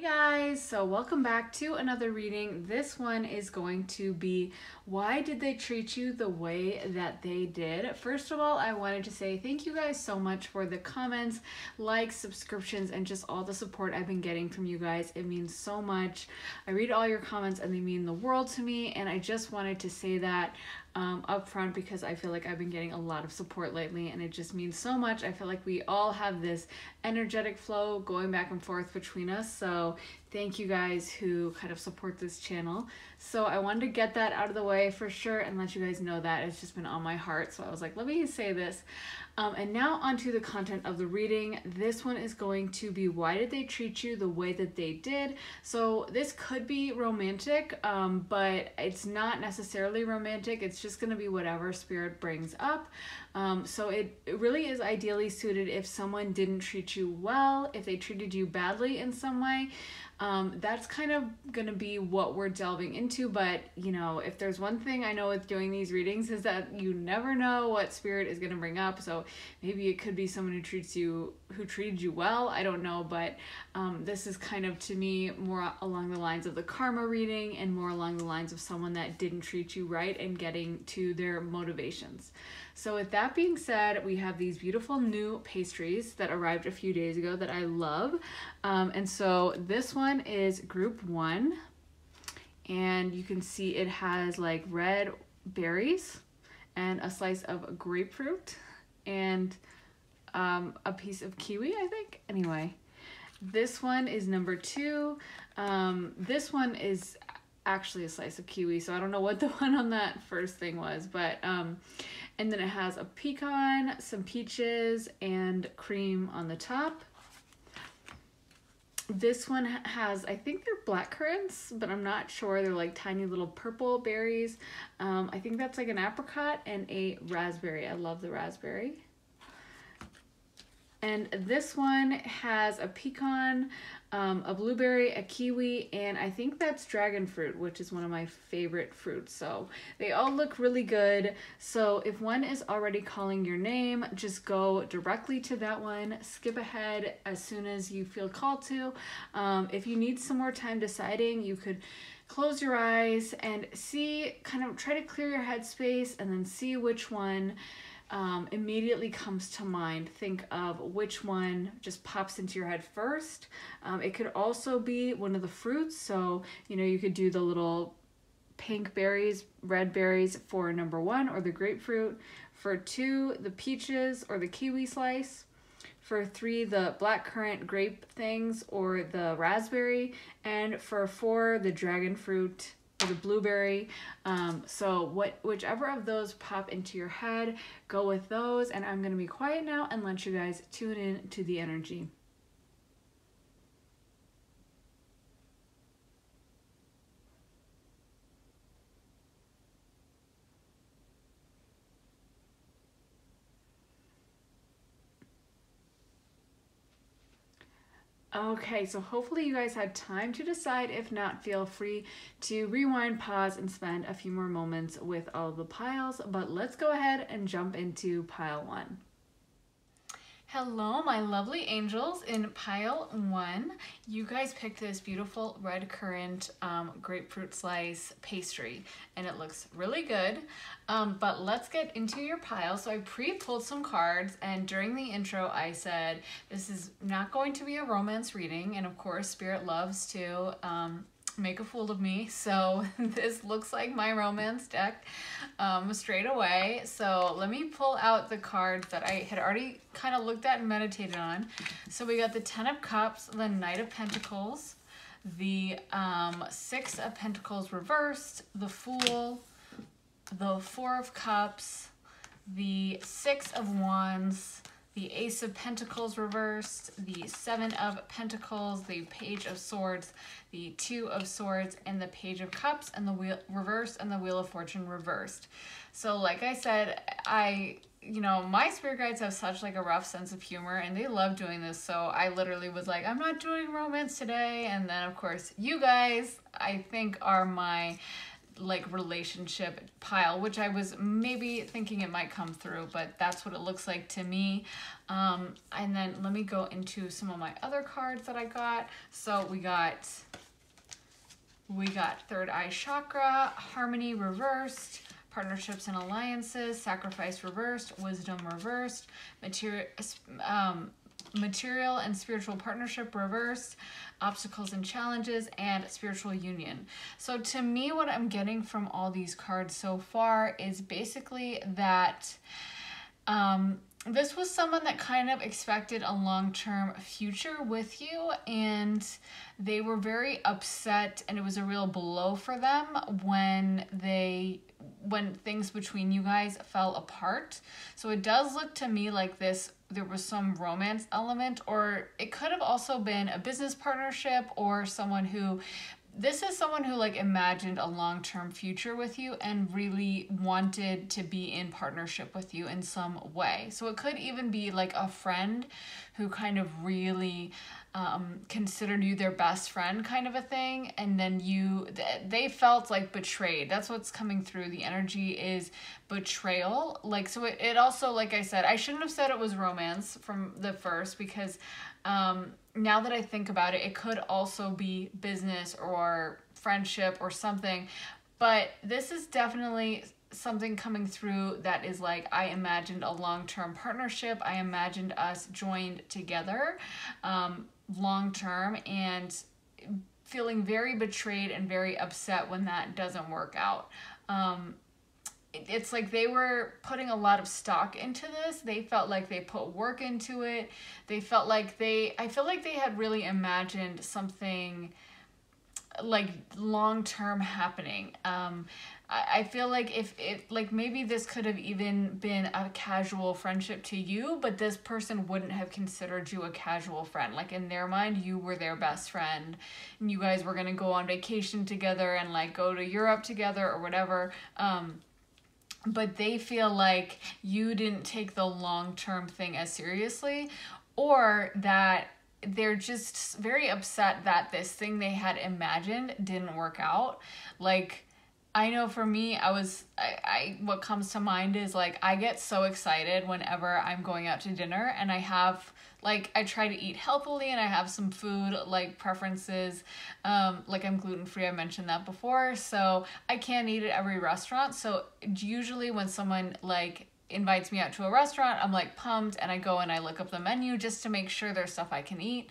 Hey guys, so welcome back to another reading. This one is going to be why did they treat you the way that they did? First of all, I wanted to say thank you guys so much for the comments, likes, subscriptions, and just all the support I've been getting from you guys. It means so much. I read all your comments and they mean the world to me, and I just wanted to say that um, up front because I feel like I've been getting a lot of support lately and it just means so much. I feel like we all have this energetic flow going back and forth between us. So thank you guys who kind of support this channel. So I wanted to get that out of the way for sure and let you guys know that it's just been on my heart. So I was like, let me say this. Um, and now onto the content of the reading. This one is going to be why did they treat you the way that they did? So this could be romantic, um, but it's not necessarily romantic. It's just going to be whatever spirit brings up. Um, so it, it really is ideally suited if someone didn't treat you well, if they treated you badly in some way um, that's kind of going to be what we're delving into. But, you know, if there's one thing I know with doing these readings is that you never know what spirit is going to bring up. So maybe it could be someone who treats you, who treated you well. I don't know. But um, this is kind of, to me, more along the lines of the karma reading and more along the lines of someone that didn't treat you right and getting to their motivations. So with that being said, we have these beautiful new pastries that arrived a few days ago that I love. Um, and so this one is group one. And you can see it has like red berries and a slice of grapefruit and um, a piece of kiwi, I think. Anyway, this one is number two. Um, this one is actually a slice of kiwi, so I don't know what the one on that first thing was, but um, and then it has a pecan, some peaches, and cream on the top. This one has, I think they're black currants, but I'm not sure. They're like tiny little purple berries. Um, I think that's like an apricot and a raspberry. I love the raspberry. And this one has a pecan, um, a blueberry, a kiwi, and I think that's dragon fruit, which is one of my favorite fruits. So they all look really good. So if one is already calling your name, just go directly to that one. Skip ahead as soon as you feel called to. Um, if you need some more time deciding, you could close your eyes and see, kind of try to clear your headspace and then see which one um, immediately comes to mind. Think of which one just pops into your head first. Um, it could also be one of the fruits. So, you know, you could do the little pink berries, red berries for number one, or the grapefruit. For two, the peaches or the kiwi slice. For three, the black currant grape things or the raspberry. And for four, the dragon fruit or the blueberry. Um, so what whichever of those pop into your head, go with those. And I'm going to be quiet now and let you guys tune in to the energy. Okay, so hopefully you guys had time to decide. If not, feel free to rewind, pause, and spend a few more moments with all the piles. But let's go ahead and jump into pile one. Hello, my lovely angels in pile one. You guys picked this beautiful red currant um, grapefruit slice pastry and it looks really good. Um, but let's get into your pile. So I pre-pulled some cards and during the intro I said this is not going to be a romance reading and of course Spirit loves to um, make a fool of me. So this looks like my romance deck um, straight away. So let me pull out the cards that I had already kind of looked at and meditated on. So we got the Ten of Cups, the Knight of Pentacles, the um, Six of Pentacles reversed, the Fool, the Four of Cups, the Six of Wands, the Ace of Pentacles reversed, the Seven of Pentacles, the Page of Swords, the Two of Swords, and the Page of Cups, and the Wheel reversed, and the Wheel of Fortune reversed. So like I said, I, you know, my spirit guides have such like a rough sense of humor, and they love doing this, so I literally was like, I'm not doing romance today, and then of course, you guys, I think are my like relationship pile, which I was maybe thinking it might come through, but that's what it looks like to me. Um, and then let me go into some of my other cards that I got. So we got we got third eye chakra, harmony reversed, partnerships and alliances, sacrifice reversed, wisdom reversed, material um, material and spiritual partnership reversed, obstacles and challenges, and spiritual union. So, to me, what I'm getting from all these cards so far is basically that um, this was someone that kind of expected a long term future with you, and they were very upset, and it was a real blow for them when they when things between you guys fell apart. So it does look to me like this there was some romance element or it could have also been a business partnership or someone who this is someone who like imagined a long-term future with you and really wanted to be in partnership with you in some way so it could even be like a friend who kind of really um, considered you their best friend kind of a thing and then you they felt like betrayed that's what's coming through the energy is betrayal like so it, it also like i said i shouldn't have said it was romance from the first because um, now that i think about it it could also be business or friendship or something but this is definitely something coming through that is like I imagined a long term partnership. I imagined us joined together. Um, long term and feeling very betrayed and very upset when that doesn't work out. Um, it's like they were putting a lot of stock into this. They felt like they put work into it. They felt like they, I feel like they had really imagined something like long term happening. Um, I, feel like if it like maybe this could have even been a casual friendship to you, but this person wouldn't have considered you a casual friend. Like in their mind, you were their best friend, and you guys were gonna go on vacation together and like go to Europe together or whatever. Um, but they feel like you didn't take the long term thing as seriously, or that they're just very upset that this thing they had imagined didn't work out. Like I know for me, I was, I, I, what comes to mind is like, I get so excited whenever I'm going out to dinner and I have, like, I try to eat healthily and I have some food, like, preferences. Um, like, I'm gluten free, I mentioned that before. So I can't eat at every restaurant. So usually when someone, like, invites me out to a restaurant, I'm like pumped and I go and I look up the menu just to make sure there's stuff I can eat.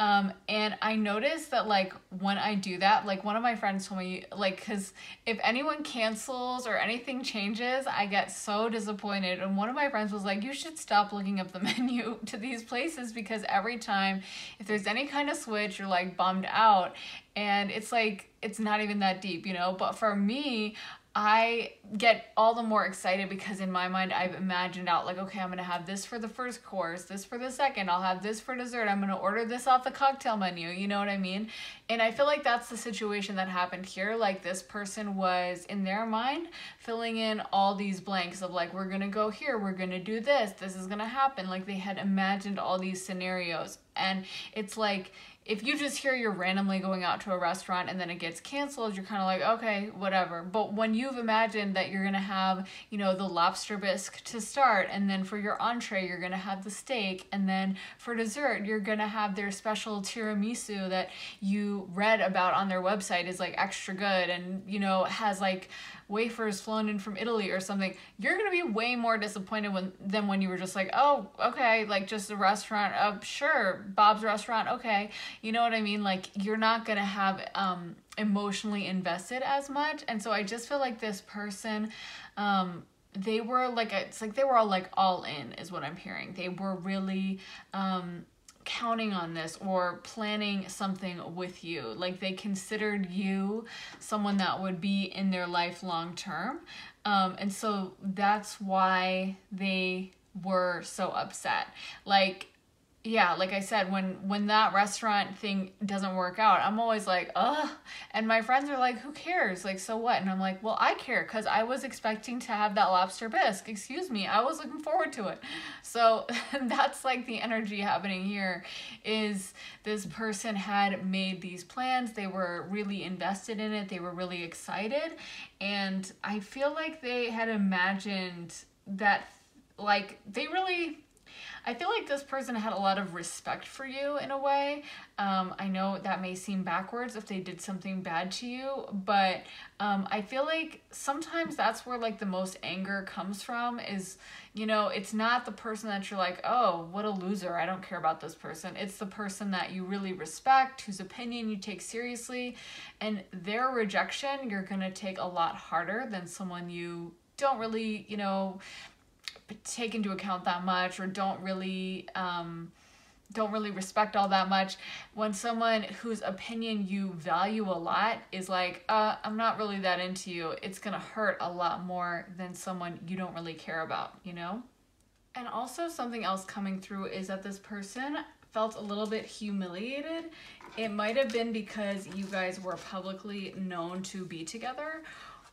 Um, and I noticed that like when I do that, like one of my friends told me, like, cause if anyone cancels or anything changes, I get so disappointed. And one of my friends was like, you should stop looking up the menu to these places because every time if there's any kind of switch, you're like bummed out. And it's like, it's not even that deep, you know? But for me, I get all the more excited because in my mind I've imagined out like okay I'm gonna have this for the first course this for the second I'll have this for dessert I'm gonna order this off the cocktail menu you know what I mean? And I feel like that's the situation that happened here like this person was in their mind filling in all these blanks of like we're gonna go here we're gonna do this this is gonna happen like they had imagined all these scenarios. And it's like if you just hear you're randomly going out to a restaurant and then it gets canceled, you're kind of like, okay, whatever. But when you've imagined that you're going to have, you know, the lobster bisque to start, and then for your entree, you're going to have the steak, and then for dessert, you're going to have their special tiramisu that you read about on their website is like extra good and, you know, has like wafers flown in from Italy or something, you're gonna be way more disappointed when than when you were just like, oh, okay, like just a restaurant, uh, sure, Bob's restaurant, okay, you know what I mean? Like you're not gonna have um, emotionally invested as much, and so I just feel like this person. Um, they were like it's like they were all like all in is what i'm hearing they were really um counting on this or planning something with you. Like they considered you someone that would be in their life long term. Um, and so that's why they were so upset. Like, yeah, like I said, when when that restaurant thing doesn't work out, I'm always like, ugh. And my friends are like, who cares? Like, so what? And I'm like, well, I care because I was expecting to have that lobster bisque. Excuse me, I was looking forward to it. So that's like the energy happening here. Is this person had made these plans? They were really invested in it. They were really excited, and I feel like they had imagined that, like, they really I feel like this person had a lot of respect for you in a way. Um, I know that may seem backwards if they did something bad to you, but um, I feel like sometimes that's where like the most anger comes from is, you know, it's not the person that you're like, oh, what a loser. I don't care about this person. It's the person that you really respect, whose opinion you take seriously, and their rejection you're going to take a lot harder than someone you don't really, you know, take into account that much or don't really um, don't really respect all that much. When someone whose opinion you value a lot is like uh, i'm not really that into you it's gonna hurt a lot more than someone you don't really care about you know? And also something else coming through is that this person felt a little bit humiliated. It might have been because you guys were publicly known to be together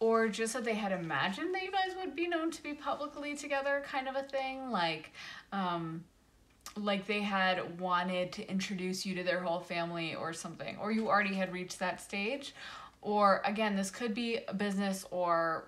or just that they had imagined that you guys would be known to be publicly together kind of a thing like um like they had wanted to introduce you to their whole family or something or you already had reached that stage? Or again this could be a business or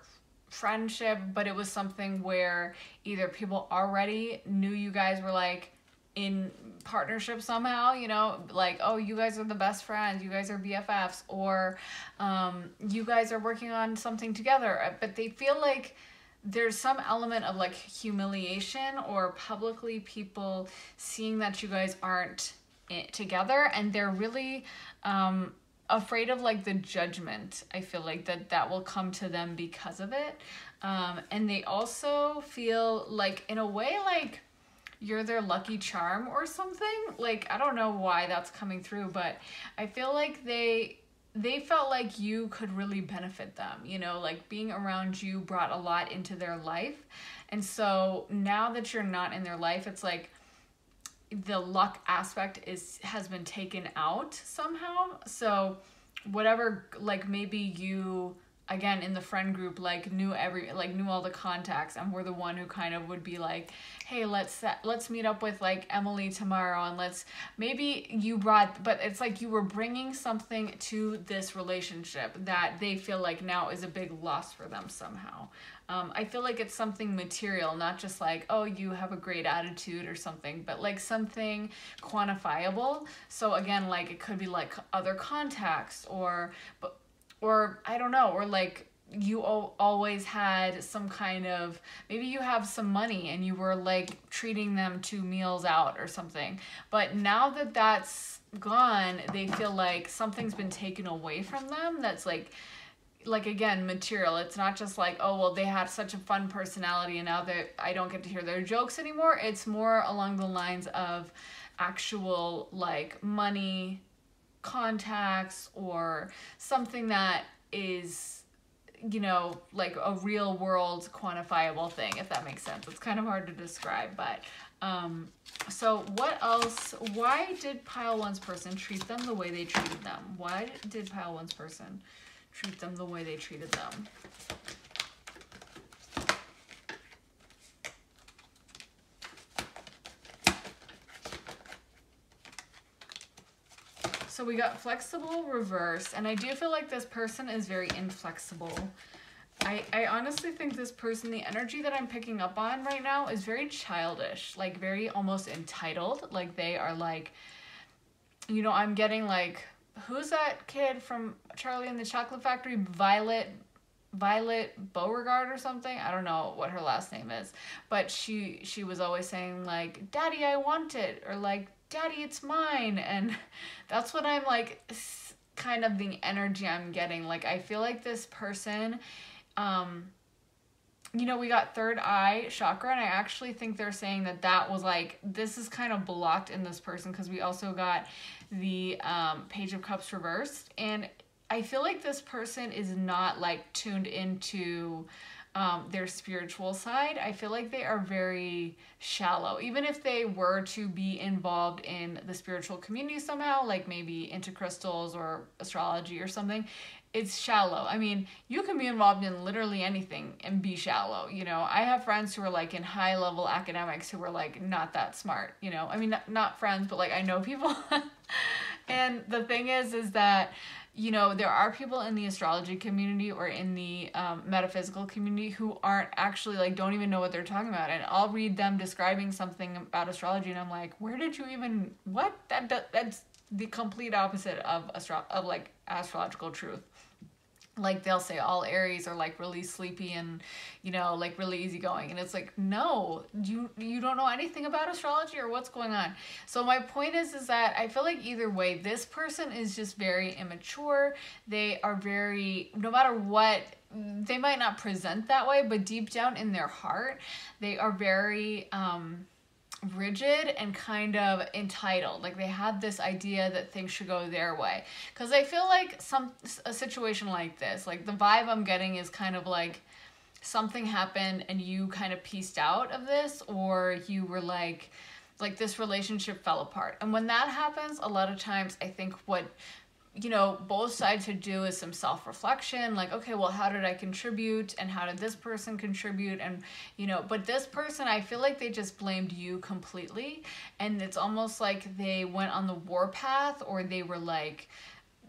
friendship but it was something where either people already knew you guys were like in partnership somehow, you know, like, oh, you guys are the best friends, you guys are BFFs, or um, you guys are working on something together. Uh, but they feel like there's some element of like humiliation or publicly people seeing that you guys aren't together and they're really um, afraid of like the judgment i feel like that that will come to them because of it um, and they also feel like in a way like you're their lucky charm or something. Like I don't know why that's coming through, but I feel like they they felt like you could really benefit them, you know, like being around you brought a lot into their life. And so now that you're not in their life, it's like the luck aspect is has been taken out somehow. So whatever like maybe you again in the friend group like knew every like knew all the contacts and were the one who kind of would be like hey let's let's meet up with like Emily tomorrow and let's maybe you brought but it's like you were bringing something to this relationship that they feel like now is a big loss for them somehow um, I feel like it's something material, not just like, oh, you have a great attitude or something, but like something quantifiable. So again, like it could be like other contacts or, but or I don't know, or like you always had some kind of maybe you have some money and you were like treating them to meals out or something. But now that that's gone, they feel like something's been taken away from them that's like like again material it's not just like oh well they had such a fun personality and now that i don't get to hear their jokes anymore it's more along the lines of actual like money contacts or something that is you know like a real world quantifiable thing if that makes sense. It's kind of hard to describe but um so what else why did pile one's person treat them the way they treated them? Why did pile one's person treat them the way they treated them So we got flexible reverse, and I do feel like this person is very inflexible. I, I honestly think this person, the energy that I'm picking up on right now is very childish, like very almost entitled. Like they are like, you know, I'm getting like, who's that kid from Charlie and the Chocolate Factory? Violet Violet Beauregarde or something. I don't know what her last name is, but she she was always saying like, "Daddy, I want it," or like, daddy it's mine. And that's what i'm like kind of the energy i'm getting. Like i feel like this person um you know we got third eye chakra and i actually think they're saying that that was like this is kind of blocked in this person because we also got the um, page of cups reversed. And i feel like this person is not like tuned into um, their spiritual side, I feel like they are very shallow. Even if they were to be involved in the spiritual community somehow, like maybe into crystals or astrology or something, it's shallow. I mean, you can be involved in literally anything and be shallow. You know, I have friends who are like in high level academics who are like not that smart. You know, I mean, not, not friends, but like I know people. and the thing is, is that you know, there are people in the astrology community or in the um, metaphysical community who aren't actually like don't even know what they're talking about, and I'll read them describing something about astrology, and I'm like, where did you even what? That, that that's the complete opposite of astro of like astrological truth like they'll say all aries are like really sleepy and you know like really easygoing and it's like no you you don't know anything about astrology or what's going on. So my point is is that i feel like either way this person is just very immature. They are very no matter what they might not present that way but deep down in their heart they are very um rigid and kind of entitled. Like they have this idea that things should go their way. Because i feel like some a situation like this like the vibe i'm getting is kind of like something happened and you kind of pieced out of this or you were like like this relationship fell apart. And when that happens a lot of times i think what you know, both sides should do is some self reflection like, okay, well, how did I contribute? And how did this person contribute? And, you know, but this person, I feel like they just blamed you completely. And it's almost like they went on the warpath or they were like,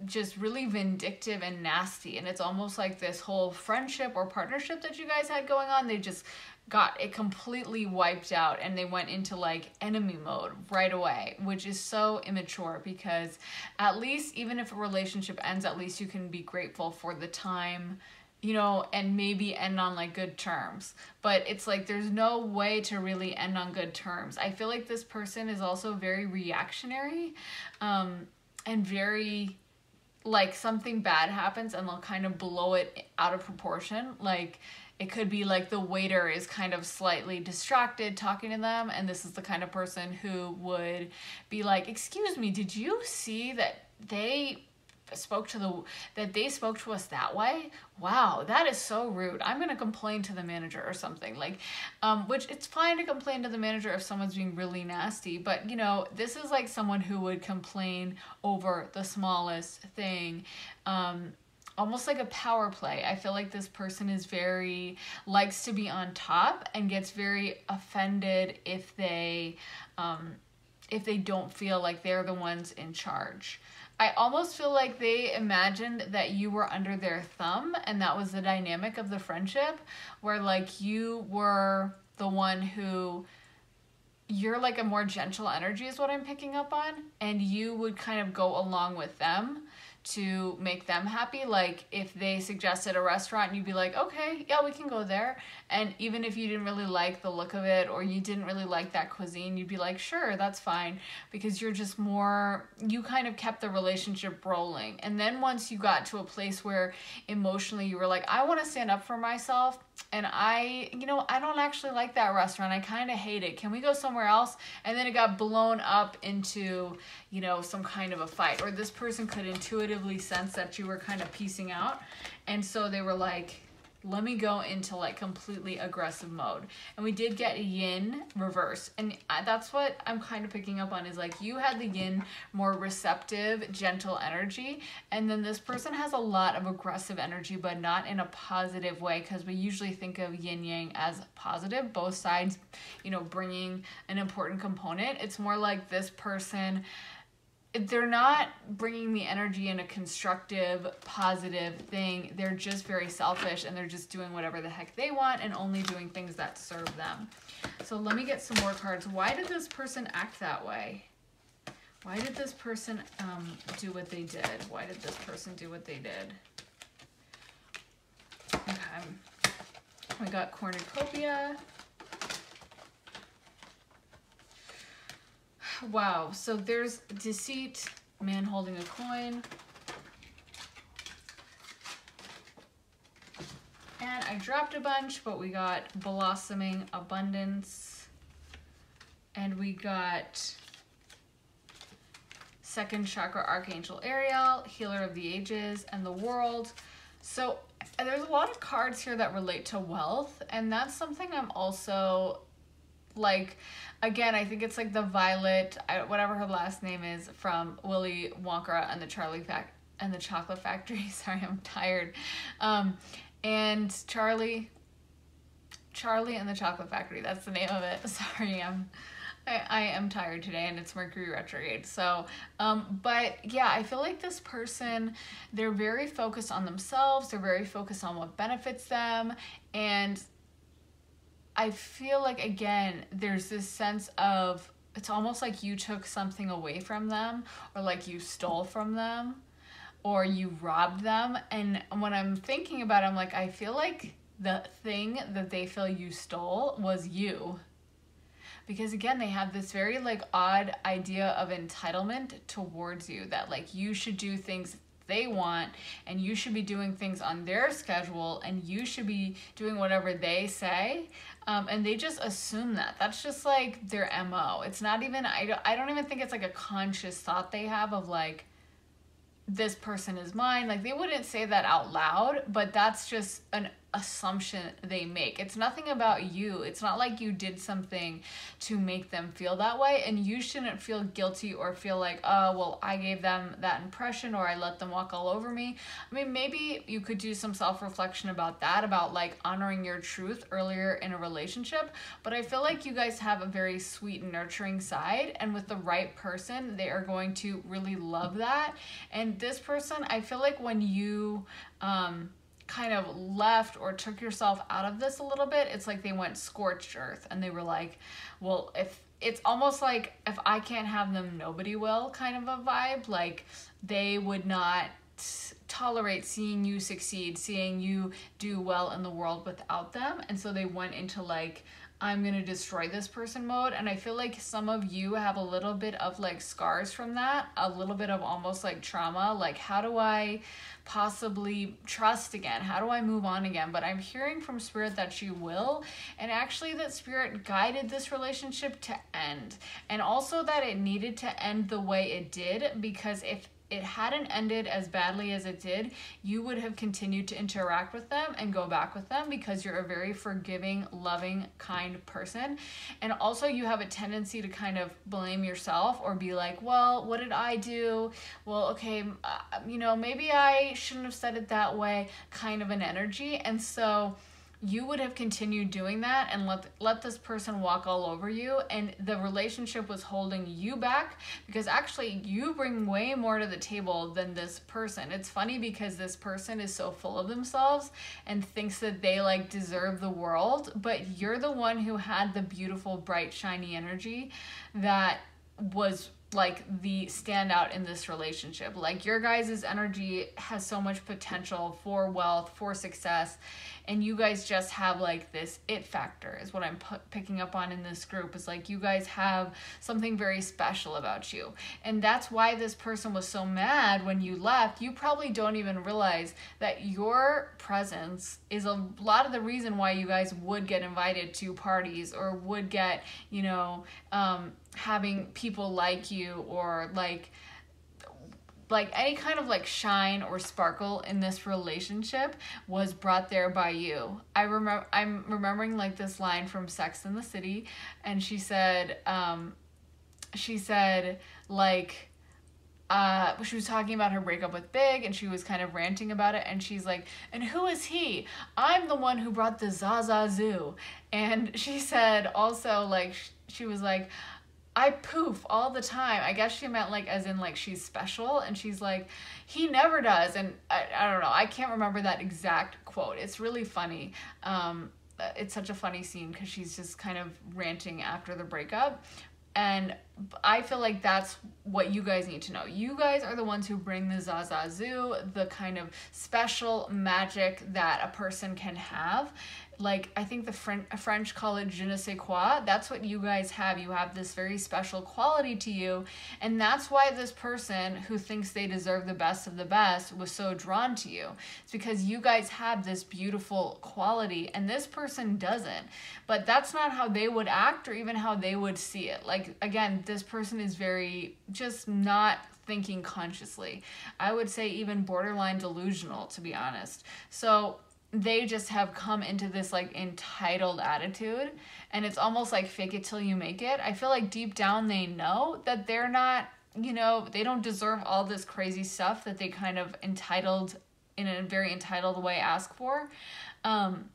just really vindictive and nasty and it's almost like this whole friendship or partnership that you guys had going on they just got it completely wiped out and they went into like enemy mode right away, which is so immature because at least even if a relationship ends, at least you can be grateful for the time you know, and maybe end on like good terms. But it's like there's no way to really end on good terms. I feel like this person is also very reactionary um, and very like something bad happens and they'll kind of blow it out of proportion. Like, it could be like the waiter is kind of slightly distracted talking to them, and this is the kind of person who would be like, Excuse me, did you see that they spoke to the that they spoke to us that way? Wow that is so rude. I'm going to complain to the manager or something. Like um which it's fine to complain to the manager if someone's being really nasty but you know this is like someone who would complain over the smallest thing. Um almost like a power play. I feel like this person is very likes to be on top and gets very offended if they um if they don't feel like they're the ones in charge. I almost feel like they imagined that you were under their thumb and that was the dynamic of the friendship where like you were the one who you're like a more gentle energy is what I'm picking up on and you would kind of go along with them to make them happy. Like if they suggested a restaurant you'd be like, okay, yeah, we can go there. And even if you didn't really like the look of it or you didn't really like that cuisine, you'd be like, sure, that's fine. Because you're just more, you kind of kept the relationship rolling. And then once you got to a place where emotionally you were like, I want to stand up for myself and I, you know, I don't actually like that restaurant. I kind of hate it. Can we go somewhere else? And then it got blown up into, you know, some kind of a fight. Or this person could intuitively sense that you were kind of piecing out. And so they were like, let me go into like completely aggressive mode. And we did get yin reverse. And that's what I'm kind of picking up on is like you had the yin more receptive, gentle energy. And then this person has a lot of aggressive energy, but not in a positive way because we usually think of yin yang as positive, both sides, you know, bringing an important component. It's more like this person they're not bringing the energy in a constructive, positive thing. They're just very selfish and they're just doing whatever the heck they want and only doing things that serve them. So let me get some more cards. Why did this person act that way? Why did this person um, do what they did? Why did this person do what they did? Okay. We got cornucopia. Wow, so there's deceit, man holding a coin. And I dropped a bunch, but we got blossoming abundance. And we got second chakra archangel Ariel, healer of the ages and the world. So there's a lot of cards here that relate to wealth, and that's something I'm also like again i think it's like the violet whatever her last name is from willy wonka and the charlie fact and the chocolate factory sorry i'm tired um and charlie charlie and the chocolate factory that's the name of it sorry i'm I, I am tired today and it's Mercury retrograde. So, um, but yeah, I feel like this person, they're very focused on themselves. They're very focused on what benefits them. And I feel like, again, there's this sense of it's almost like you took something away from them or like you stole from them or you robbed them. And when I'm thinking about it, I'm like, I feel like the thing that they feel you stole was you because again they have this very like odd idea of entitlement towards you that like you should do things they want and you should be doing things on their schedule and you should be doing whatever they say um, and they just assume that. That's just like their mo it's not even I don't, I don't even think it's like a conscious thought they have of like this person is mine. Like they wouldn't say that out loud but that's just an assumption they make. It's nothing about you. It's not like you did something to make them feel that way, and you shouldn't feel guilty or feel like, oh, well, I gave them that impression or I let them walk all over me. I mean, maybe you could do some self reflection about that, about like honoring your truth earlier in a relationship. But I feel like you guys have a very sweet, nurturing side, and with the right person, they are going to really love that. And this person, I feel like when you, um, kind of left or took yourself out of this a little bit, it's like they went scorched earth and they were like, well, if it's almost like if I can't have them, nobody will kind of a vibe. Like they would not tolerate seeing you succeed, seeing you do well in the world without them. And so they went into like, I'm gonna destroy this person mode. And I feel like some of you have a little bit of like scars from that, a little bit of almost like trauma. Like, how do I possibly trust again? How do I move on again? But I'm hearing from Spirit that you will, and actually that Spirit guided this relationship to end, and also that it needed to end the way it did because if it hadn't ended as badly as it did, you would have continued to interact with them and go back with them because you're a very forgiving, loving, kind person. And also, you have a tendency to kind of blame yourself or be like, well, what did I do? Well, okay, uh, you know, maybe I shouldn't have said it that way, kind of an energy. And so, you would have continued doing that and let let this person walk all over you and the relationship was holding you back because actually you bring way more to the table than this person. It's funny because this person is so full of themselves and thinks that they like deserve the world, but you're the one who had the beautiful bright shiny energy that was like the standout in this relationship. Like your guys' energy has so much potential for wealth, for success, and you guys just have like this it factor is what I'm p- picking up on in this group. Is like you guys have something very special about you. And that's why this person was so mad when you left. You probably don't even realize that your presence is a lot of the reason why you guys would get invited to parties or would get, you know, um, having people like you or like like any kind of like shine or sparkle in this relationship was brought there by you. I remember I'm remembering like this line from Sex in the City and she said um she said like uh, she was talking about her breakup with Big and she was kind of ranting about it and she's like, and who is he? I'm the one who brought the Zsa Zsa Zsu. And she said also like, she was like, I poof all the time. I guess she meant like as in like she's special and she's like he never does and I, I don't know. I can't remember that exact quote. It's really funny. Um it's such a funny scene cuz she's just kind of ranting after the breakup. And I feel like that's what you guys need to know. You guys are the ones who bring the Zsa Zsa Zsu, the kind of special magic that a person can have like I think the French French call it je ne sais quoi. That's what you guys have. You have this very special quality to you, and that's why this person who thinks they deserve the best of the best was so drawn to you. It's because you guys have this beautiful quality, and this person doesn't. But that's not how they would act or even how they would see it. Like again, this person is very just not thinking consciously. I would say even borderline delusional, to be honest. So they just have come into this like entitled attitude and it's almost like fake it till you make it. I feel like deep down they know that they're not, you know, they don't deserve all this crazy stuff that they kind of entitled in a very entitled way ask for. Um,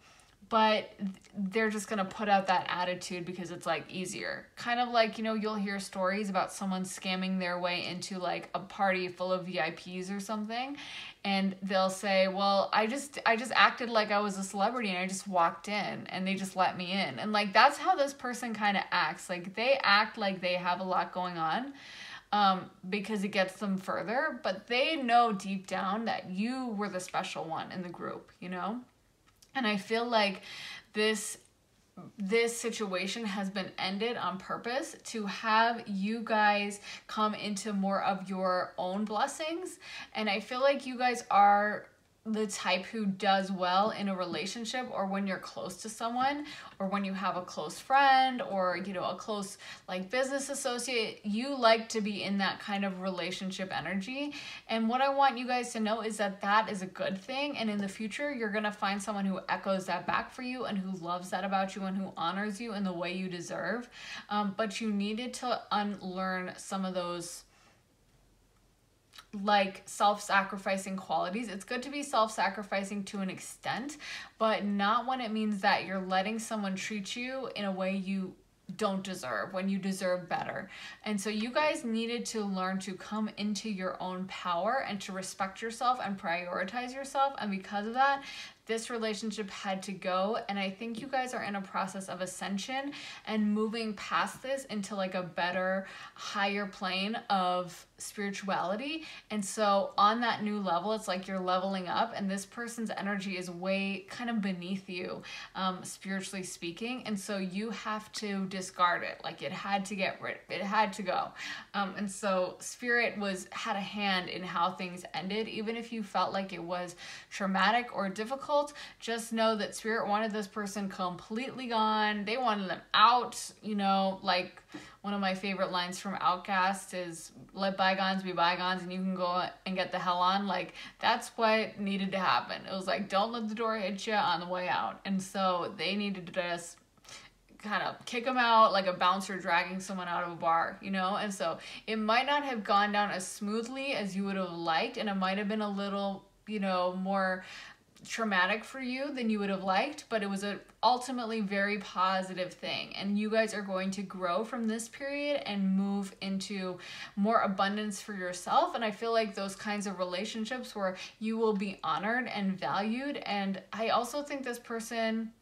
but they're just gonna put out that attitude because it's like easier. Kind of like, you know, you'll hear stories about someone scamming their way into like a party full of VIPs or something and they'll say, "Well, I just I just acted like I was a celebrity and I just walked in and they just let me in." And like that's how this person kind of acts. Like they act like they have a lot going on. Um, because it gets them further, but they know deep down that you were the special one in the group, you know? And I feel like this this situation has been ended on purpose to have you guys come into more of your own blessings. And i feel like you guys are the type who does well in a relationship or when you're close to someone or when you have a close friend or you know a close like business associate you like to be in that kind of relationship energy. And what i want you guys to know is that that is a good thing. And in the future you're going to find someone who echoes that back for you and who loves that about you and who honors you in the way you deserve. Um, but you needed to unlearn some of those like self-sacrificing qualities. It's good to be self-sacrificing to an extent, but not when it means that you're letting someone treat you in a way you don't deserve, when you deserve better. And so you guys needed to learn to come into your own power and to respect yourself and prioritize yourself. And because of that, this relationship had to go. And I think you guys are in a process of ascension and moving past this into like a better, higher plane of spirituality. And so on that new level, it's like you're leveling up, and this person's energy is way kind of beneath you, um, spiritually speaking. And so you have to discard it. Like it had to get rid, it had to go. Um, and so spirit was had a hand in how things ended, even if you felt like it was traumatic or difficult just know that spirit wanted this person completely gone. They wanted them out, you know, like one of my favorite lines from OutKast is let bygones be bygones and you can go and get the hell on. Like that's what needed to happen. It was like don't let the door hit you on the way out. And so they needed to just kind of kick them out like a bouncer dragging someone out of a bar, you know? And so it might not have gone down as smoothly as you would have liked, and it might have been a little, you know, more traumatic for you than you would have liked, but it was a ultimately very positive thing. And you guys are going to grow from this period and move into more abundance for yourself. And I feel like those kinds of relationships where you will be honored and valued. And I also think this person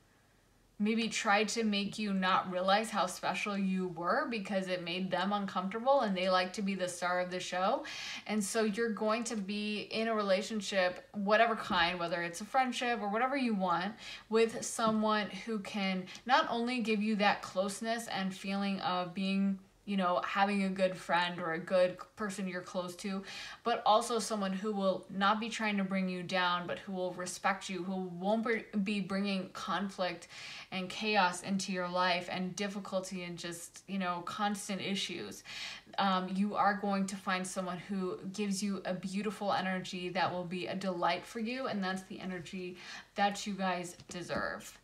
maybe tried to make you not realize how special you were because it made them uncomfortable and they like to be the star of the show. And so you're going to be in a relationship, whatever kind, whether it's a friendship or whatever you want, with someone who can not only give you that closeness and feeling of being you know, having a good friend or a good person you're close to, but also someone who will not be trying to bring you down, but who will respect you, who won't be bringing conflict and chaos into your life and difficulty and just, you know, constant issues. Um, you are going to find someone who gives you a beautiful energy that will be a delight for you, and that's the energy that you guys deserve.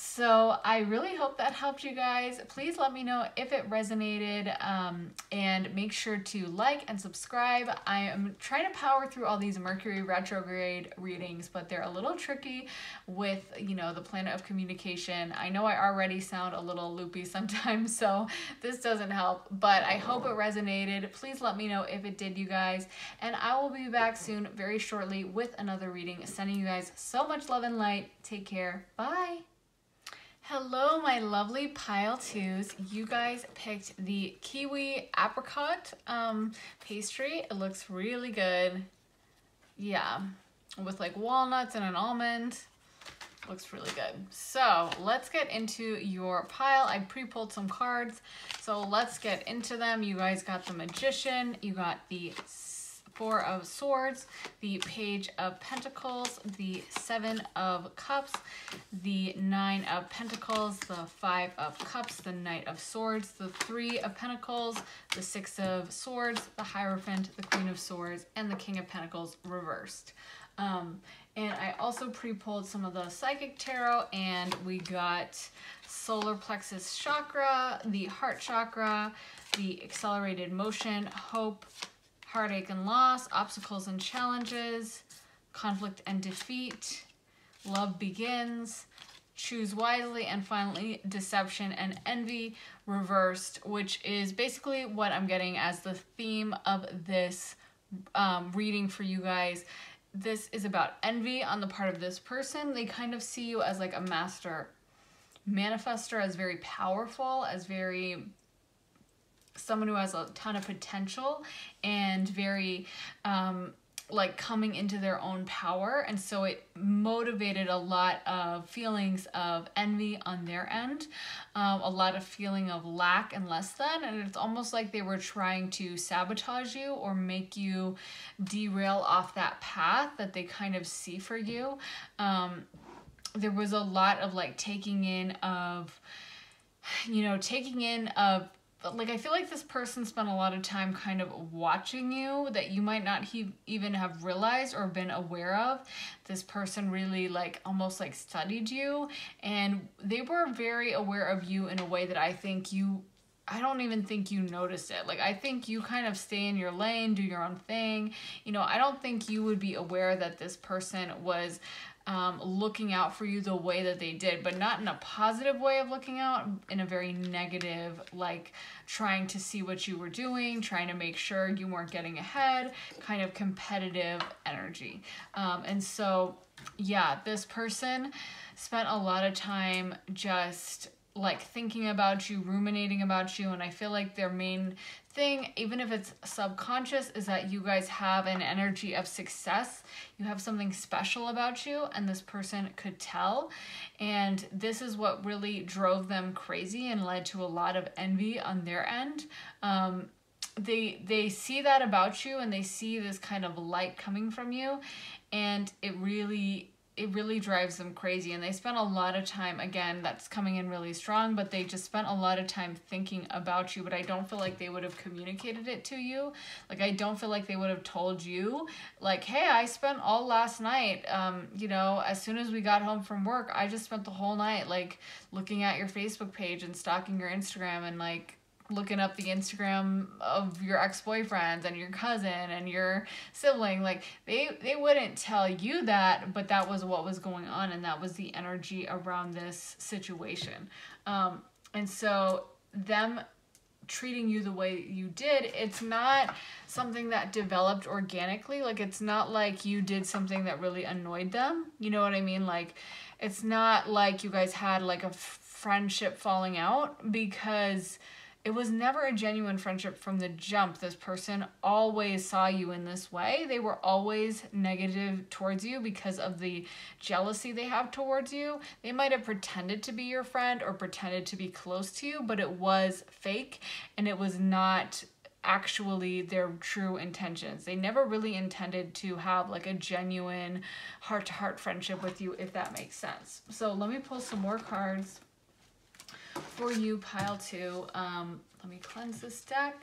So I really hope that helped you guys. Please let me know if it resonated um, and make sure to like and subscribe. I am trying to power through all these Mercury retrograde readings, but they're a little tricky with, you know, the planet of communication. I know I already sound a little loopy sometimes, so this doesn't help, but I hope it resonated. Please let me know if it did, you guys. And I will be back soon, very shortly, with another reading. Sending you guys so much love and light. Take care. Bye. Hello, my lovely pile twos. You guys picked the kiwi apricot um, pastry. It looks really good. Yeah, with like walnuts and an almond. Looks really good. So let's get into your pile. I pre-pulled some cards. So let's get into them. You guys got the Magician. You got the Four of Swords, the Page of Pentacles, the Seven of Cups, the Nine of Pentacles, the Five of Cups, the Knight of Swords, the Three of Pentacles, the Six of Swords, the Hierophant, the Queen of Swords, and the King of Pentacles reversed. Um, and I also pre-pulled some of the Psychic Tarot and we got solar plexus chakra, the heart chakra, the accelerated motion, hope, heartache and loss, obstacles and challenges, conflict and defeat, love begins, choose wisely, and finally deception and envy reversed, which is basically what I'm getting as the theme of this um, reading for you guys. This is about envy on the part of this person. They kind of see you as like a master manifester, as very powerful, as very someone who has a ton of potential and very um, like coming into their own power. And so it motivated a lot of feelings of envy on their end um, a lot of feeling of lack and less than. And it's almost like they were trying to sabotage you or make you derail off that path that they kind of see for you. Um, there was a lot of like taking in of you know taking in of like I feel like this person spent a lot of time kind of watching you that you might not he even have realized or been aware of. This person really like almost like studied you and they were very aware of you in a way that I think you I don't even think you noticed it. Like I think you kind of stay in your lane, do your own thing. You know, I don't think you would be aware that this person was um, looking out for you the way that they did, but not in a positive way of looking out, in a very negative, like trying to see what you were doing, trying to make sure you weren't getting ahead, kind of competitive energy. Um, and so, yeah, this person spent a lot of time just like thinking about you, ruminating about you, and I feel like their main thing, even if it's subconscious, is that you guys have an energy of success. You have something special about you, and this person could tell. And this is what really drove them crazy and led to a lot of envy on their end. Um, they they see that about you and they see this kind of light coming from you and it really it really drives them crazy and they spent a lot of time again that's coming in really strong but they just spent a lot of time thinking about you but i don't feel like they would have communicated it to you. Like i don't feel like they would have told you like hey i spent all last night um you know as soon as we got home from work i just spent the whole night like looking at your facebook page and stalking your instagram and like looking up the Instagram of your ex-boyfriends and your cousin and your sibling like they they wouldn't tell you that but that was what was going on and that was the energy around this situation. Um, and so them treating you the way you did it's not something that developed organically. Like it's not like you did something that really annoyed them. You know what i mean? Like it's not like you guys had like a friendship falling out because it was never a genuine friendship from the jump. This person always saw you in this way. They were always negative towards you because of the jealousy they have towards you. They might have pretended to be your friend or pretended to be close to you, but it was fake and it was not actually their true intentions. They never really intended to have like a genuine heart to heart friendship with you, if that makes sense. So let me pull some more cards for you, pile two. Um, let me cleanse this deck.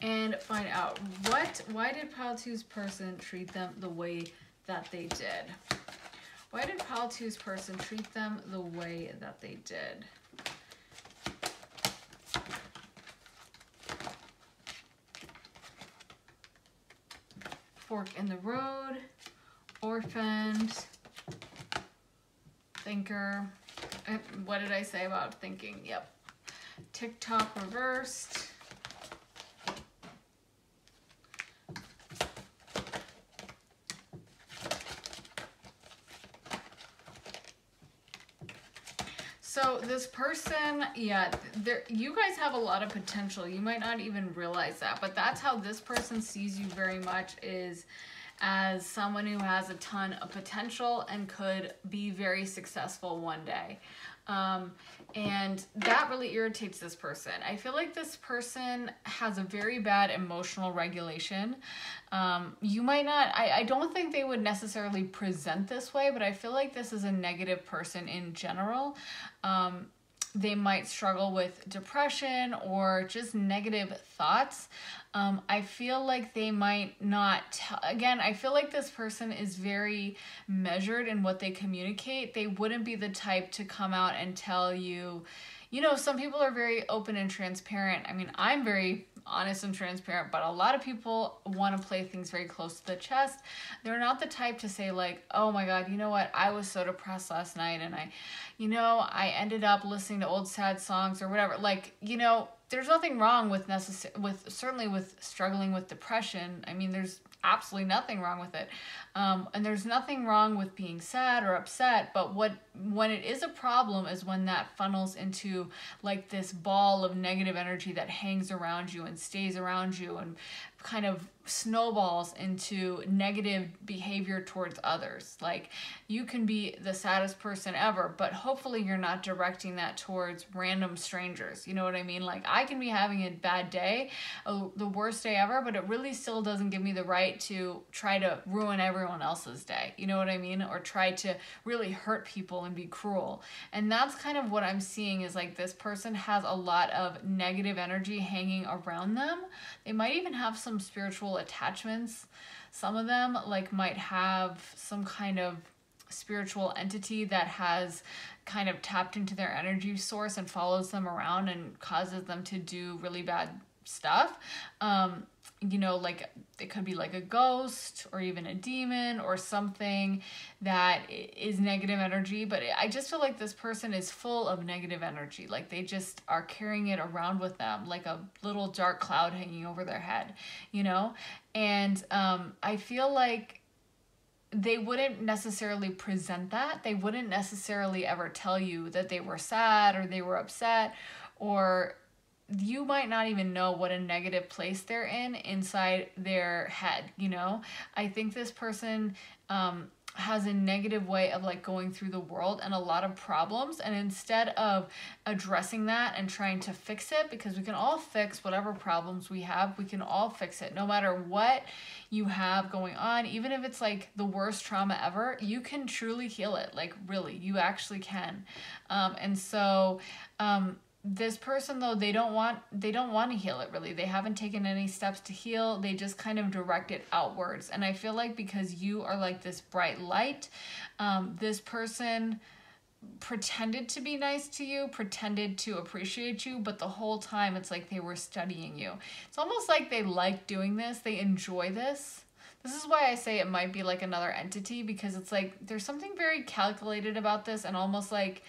And find out what, why did pile two's person treat them the way that they did? Why did pile two's person treat them the way that they did? Fork in the road, orphaned, thinker. Uh, what did I say about thinking? Yep. TikTok reversed. So this person, yeah, there you guys have a lot of potential. You might not even realize that, but that's how this person sees you very much is as someone who has a ton of potential and could be very successful one day. Um, and that really irritates this person. I feel like this person has a very bad emotional regulation. Um, you might not, I, I don't think they would necessarily present this way, but I feel like this is a negative person in general. Um, they might struggle with depression or just negative thoughts. Um, I feel like they might not, again, I feel like this person is very measured in what they communicate. They wouldn't be the type to come out and tell you, you know, some people are very open and transparent. I mean, I'm very honest and transparent, but a lot of people want to play things very close to the chest. They're not the type to say, like, oh my God, you know what? I was so depressed last night and I, you know, I ended up listening to old sad songs or whatever. Like, you know, there's nothing wrong with necessary with certainly with struggling with depression. I mean, there's absolutely nothing wrong with it, um, and there's nothing wrong with being sad or upset. But what when it is a problem is when that funnels into like this ball of negative energy that hangs around you and stays around you and kind of snowballs into negative behavior towards others. Like you can be the saddest person ever, but hopefully you're not directing that towards random strangers. You know what I mean? Like I can be having a bad day, the worst day ever, but it really still doesn't give me the right to try to ruin everyone else's day. You know what I mean? Or try to really hurt people and be cruel. And that's kind of what I'm seeing is like this person has a lot of negative energy hanging around them. They might even have some spiritual attachments. Some of them like might have some kind of spiritual entity that has kind of tapped into their energy source and follows them around and causes them to do really bad stuff. Um, you know, like it could be like a ghost or even a demon or something that is negative energy. But I just feel like this person is full of negative energy. Like they just are carrying it around with them, like a little dark cloud hanging over their head, you know? And um, I feel like they wouldn't necessarily present that. They wouldn't necessarily ever tell you that they were sad or they were upset or you might not even know what a negative place they're in inside their head you know? I think this person um, has a negative way of like going through the world and a lot of problems and instead of addressing that and trying to fix it because we can all fix whatever problems we have we can all fix it. No matter what you have going on even if it's like the worst trauma ever you can truly heal it like really you actually can. Um, and so um, this person though they don't want they don't want to heal it really. They haven't taken any steps to heal. They just kind of direct it outwards. And i feel like because you are like this bright light um, this person pretended to be nice to you pretended to appreciate you but the whole time it's like they were studying you. It's almost like they like doing this. They enjoy this. This is why I say it might be like another entity because it's like there's something very calculated about this and almost like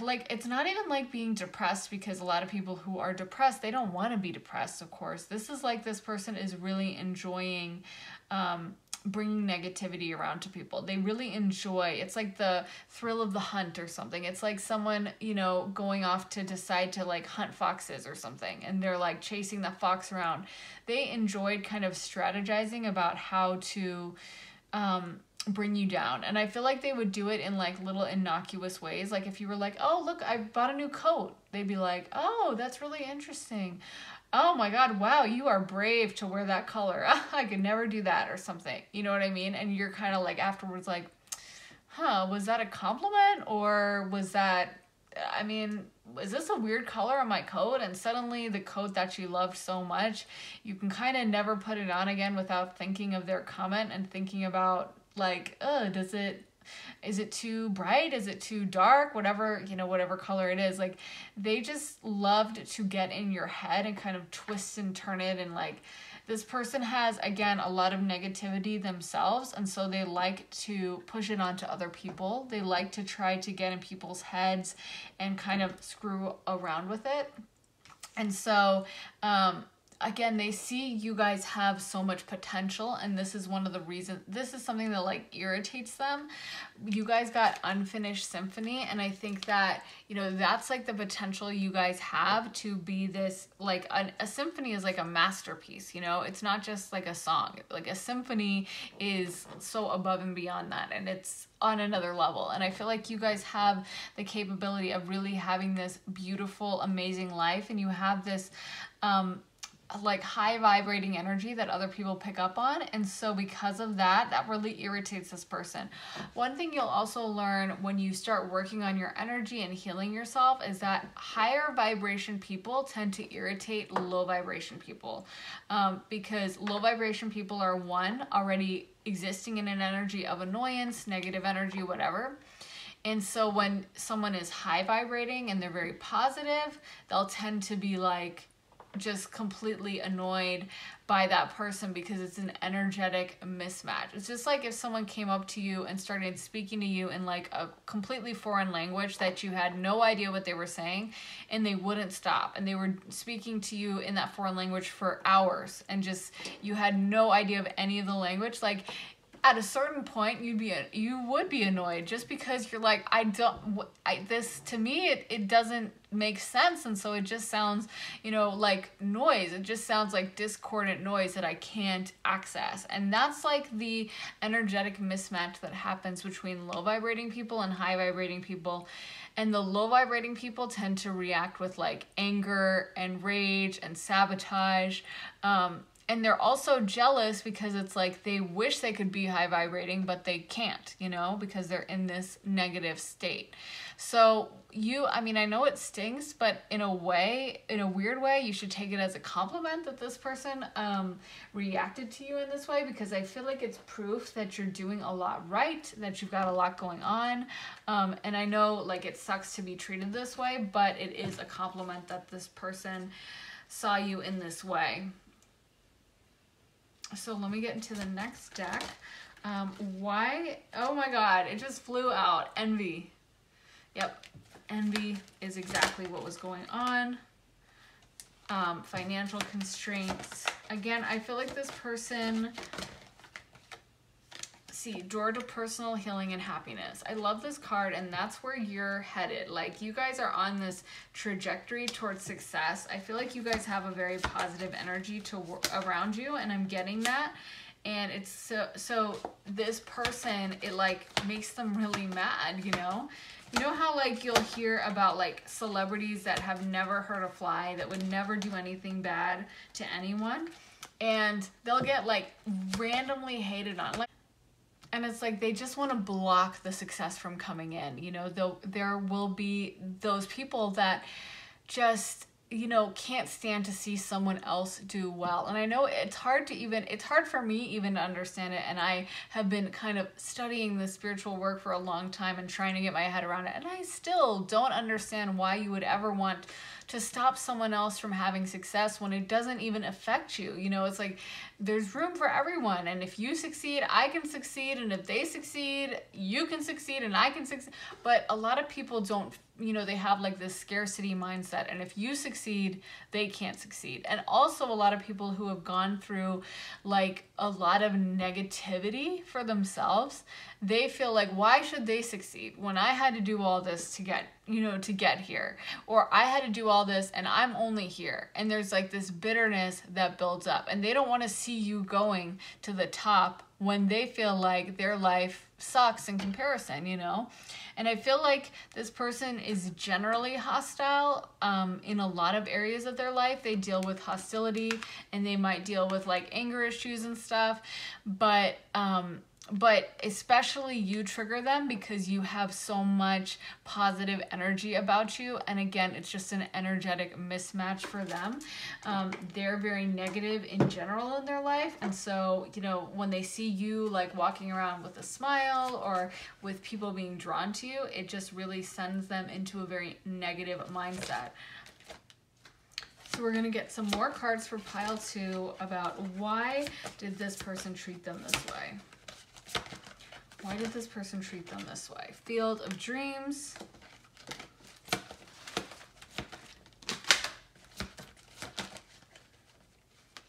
like it's not even like being depressed because a lot of people who are depressed they don't want to be depressed of course. This is like this person is really enjoying um, bringing negativity around to people. They really enjoy it's like the thrill of the hunt or something. It's like someone you know going off to decide to like hunt foxes or something and they're like chasing the fox around. They enjoyed kind of strategizing about how to um, bring you down. And I feel like they would do it in like little innocuous ways. Like if you were like, "Oh, look, I bought a new coat." They'd be like, "Oh, that's really interesting." Oh my god, wow, you are brave to wear that color. I could never do that or something. You know what I mean? And you're kind of like afterwards like, "Huh, was that a compliment or was that I mean, is this a weird color on my coat? And suddenly the coat that you loved so much, you can kind of never put it on again without thinking of their comment and thinking about like, uh, does it is it too bright? Is it too dark? Whatever you know whatever color it is. Like they just loved to get in your head and kind of twist and turn it and like this person has again a lot of negativity themselves and so they like to push it onto other people. They like to try to get in people's heads and kind of screw around with it. And so um again they see you guys have so much potential and this is one of the reasons this is something that like irritates them. You guys got unfinished symphony and i think that you know that's like the potential you guys have to be this like a, a symphony is like a masterpiece you know? It's not just like a song. Like a symphony is so above and beyond that and it's on another level. And i feel like you guys have the capability of really having this beautiful amazing life and you have this um like high vibrating energy that other people pick up on. And so because of that that really irritates this person. One thing you'll also learn when you start working on your energy and healing yourself is that higher vibration people tend to irritate low vibration people. Um, because low vibration people are one already existing in an energy of annoyance negative energy whatever. And so when someone is high vibrating and they're very positive they'll tend to be like just completely annoyed by that person because it's an energetic mismatch. It's just like if someone came up to you and started speaking to you in like a completely foreign language that you had no idea what they were saying and they wouldn't stop and they were speaking to you in that foreign language for hours and just you had no idea of any of the language like at a certain point you'd be you would be annoyed just because you're like I don't I this to me it, it doesn't make sense. And so it just sounds you know like noise. It just sounds like discordant noise that I can't access. And that's like the energetic mismatch that happens between low vibrating people and high vibrating people. And the low vibrating people tend to react with like anger and rage and sabotage. Um, and they're also jealous because it's like they wish they could be high vibrating but they can't you know because they're in this negative state. So you i mean i know it stinks but in a way in a weird way you should take it as a compliment that this person um, reacted to you in this way because i feel like it's proof that you're doing a lot right that you've got a lot going on. Um, and i know like it sucks to be treated this way but it is a compliment that this person saw you in this way so let me get into the next deck. Um, why? Oh my god, it just flew out. Envy. Yep, envy is exactly what was going on. Um, financial constraints. Again, I feel like this person see, door to personal healing and happiness. I love this card, and that's where you're headed. Like, you guys are on this trajectory towards success. I feel like you guys have a very positive energy to around you, and I'm getting that. And it's so, so this person, it like makes them really mad, you know? You know how like you'll hear about like celebrities that have never hurt a fly, that would never do anything bad to anyone? And they'll get like randomly hated on. Like and it's like they just want to block the success from coming in you know? Though there will be those people that just you know can't stand to see someone else do well. And i know it's hard to even it's hard for me even to understand it. And i have been kind of studying the spiritual work for a long time and trying to get my head around it. And i still don't understand why you would ever want to stop someone else from having success when it doesn't even affect you. You know, it's like there's room for everyone. And if you succeed, I can succeed. And if they succeed, you can succeed and I can succeed. But a lot of people don't you know, they have like this scarcity mindset. And if you succeed, they can't succeed. And also, a lot of people who have gone through like a lot of negativity for themselves, they feel like, why should they succeed when I had to do all this to get, you know, to get here? Or I had to do all this and I'm only here. And there's like this bitterness that builds up. And they don't want to see you going to the top when they feel like their life sucks in comparison, you know? And I feel like this person is generally hostile um, in a lot of areas of their life. They deal with hostility and they might deal with like anger issues and stuff. But um, but especially you trigger them because you have so much positive energy about you. And again it's just an energetic mismatch for them. Um, they're very negative in general in their life. And so you know when they see you like walking around with a smile or with people being drawn to you it just really sends them into a very negative mindset. So we're going to get some more cards for pile two about why did this person treat them this way. Why did this person treat them this way? Field of Dreams.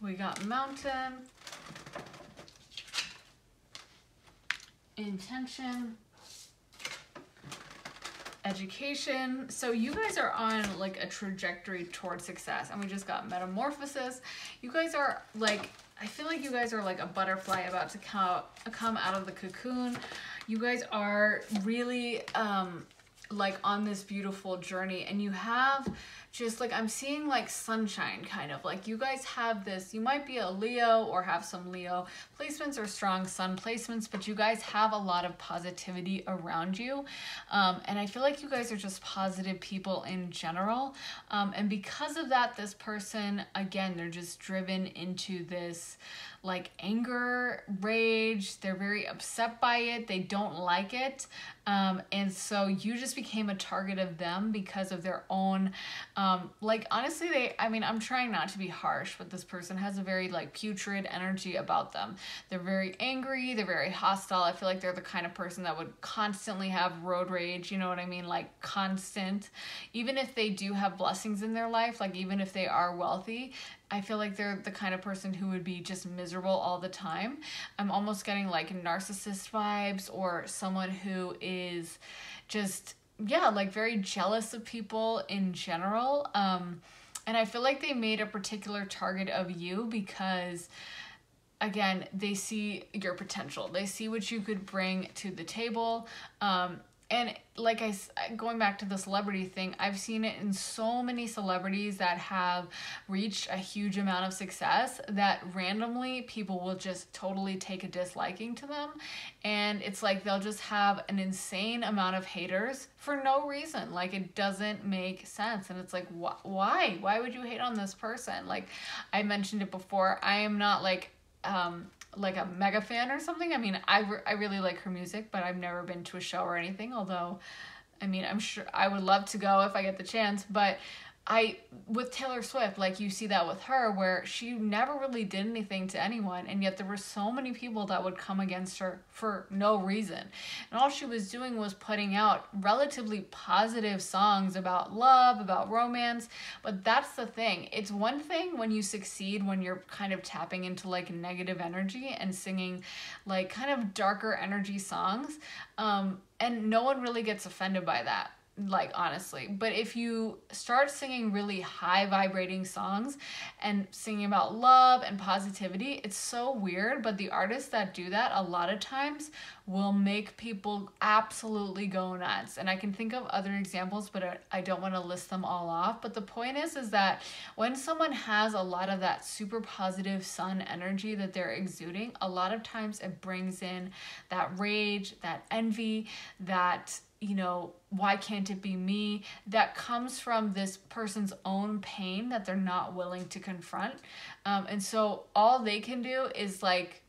We got mountain, intention, education. So you guys are on like a trajectory toward success. And we just got metamorphosis. You guys are like, I feel like you guys are like a butterfly about to come, come out of the cocoon. You guys are really um, like on this beautiful journey and you have just like I'm seeing like sunshine kind of like you guys have this you might be a Leo or have some Leo placements or strong sun placements but you guys have a lot of positivity around you um, and I feel like you guys are just positive people in general um, and because of that this person again they're just driven into this like anger, rage. They're very upset by it. They don't like it. Um, and so you just became a target of them because of their own, um, like, honestly, they, I mean, I'm trying not to be harsh, but this person has a very, like, putrid energy about them. They're very angry. They're very hostile. I feel like they're the kind of person that would constantly have road rage. You know what I mean? Like, constant. Even if they do have blessings in their life, like, even if they are wealthy, I feel like they're the kind of person who would be just miserable all the time. I'm almost getting like narcissist vibes or someone who is just, yeah, like very jealous of people in general. Um, and I feel like they made a particular target of you because again they see your potential they see what you could bring to the table um, and like I going back to the celebrity thing, I've seen it in so many celebrities that have reached a huge amount of success that randomly people will just totally take a disliking to them and it's like they'll just have an insane amount of haters for no reason. Like it doesn't make sense and it's like wh- why? Why would you hate on this person? Like I mentioned it before, I am not like um like a mega fan or something. I mean, I, re- I really like her music, but I've never been to a show or anything. Although, I mean, I'm sure I would love to go if I get the chance. But I with Taylor Swift, like you see that with her where she never really did anything to anyone and yet there were so many people that would come against her for no reason. And all she was doing was putting out relatively positive songs about love, about romance, but that's the thing. It's one thing when you succeed when you're kind of tapping into like negative energy and singing like kind of darker energy songs. Um and no one really gets offended by that like honestly. But if you start singing really high vibrating songs and singing about love and positivity it's so weird but the artists that do that a lot of times will make people absolutely go nuts. And i can think of other examples but i don't want to list them all off. But the point is is that when someone has a lot of that super positive sun energy that they're exuding a lot of times it brings in that rage that envy that you know, why can't it be me? That comes from this person's own pain that they're not willing to confront. Um, and so all they can do is like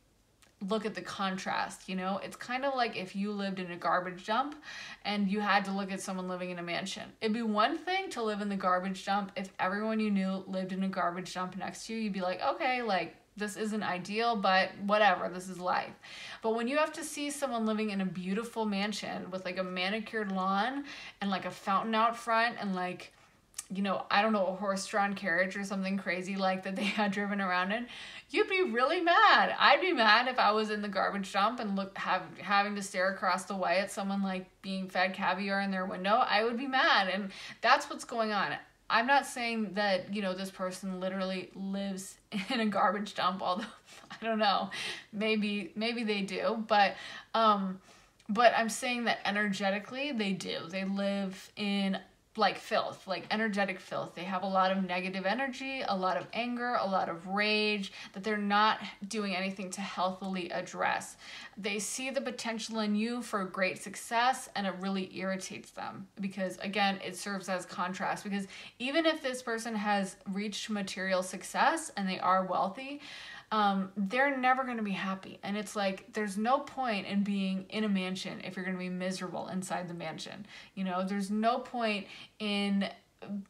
look at the contrast, you know? It's kind of like if you lived in a garbage dump and you had to look at someone living in a mansion. It'd be one thing to live in the garbage dump if everyone you knew lived in a garbage dump next to you. You'd be like, okay, like this isn't ideal, but whatever, this is life. But when you have to see someone living in a beautiful mansion with like a manicured lawn and like a fountain out front and like, you know, I don't know, a horse drawn carriage or something crazy like that they had driven around in, you'd be really mad. I'd be mad if I was in the garbage dump and look have having to stare across the way at someone like being fed caviar in their window. I would be mad. And that's what's going on. I'm not saying that, you know, this person literally lives in a garbage dump, although I don't know. Maybe maybe they do, but um but I'm saying that energetically they do. They live in like filth, like energetic filth. They have a lot of negative energy, a lot of anger, a lot of rage that they're not doing anything to healthily address. They see the potential in you for great success and it really irritates them because, again, it serves as contrast. Because even if this person has reached material success and they are wealthy, um, they're never going to be happy. And it's like, there's no point in being in a mansion if you're going to be miserable inside the mansion. You know, there's no point in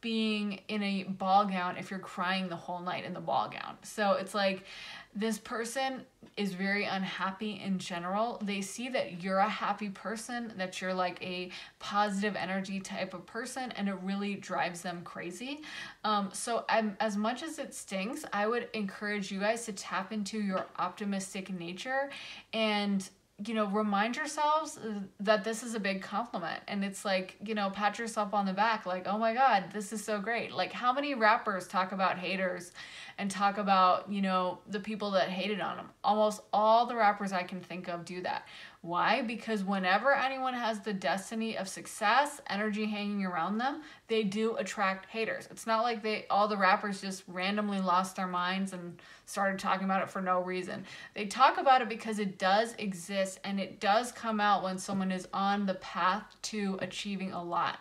being in a ball gown if you're crying the whole night in the ball gown. So it's like, this person is very unhappy in general. They see that you're a happy person, that you're like a positive energy type of person, and it really drives them crazy. Um, so, um, as much as it stinks, I would encourage you guys to tap into your optimistic nature and you know, remind yourselves uh, that this is a big compliment. And it's like, you know, pat yourself on the back, like, oh my God, this is so great. Like, how many rappers talk about haters and talk about, you know, the people that hated on them? Almost all the rappers I can think of do that. Why? Because whenever anyone has the destiny of success, energy hanging around them, they do attract haters. It's not like they all the rappers just randomly lost their minds and started talking about it for no reason. They talk about it because it does exist and it does come out when someone is on the path to achieving a lot.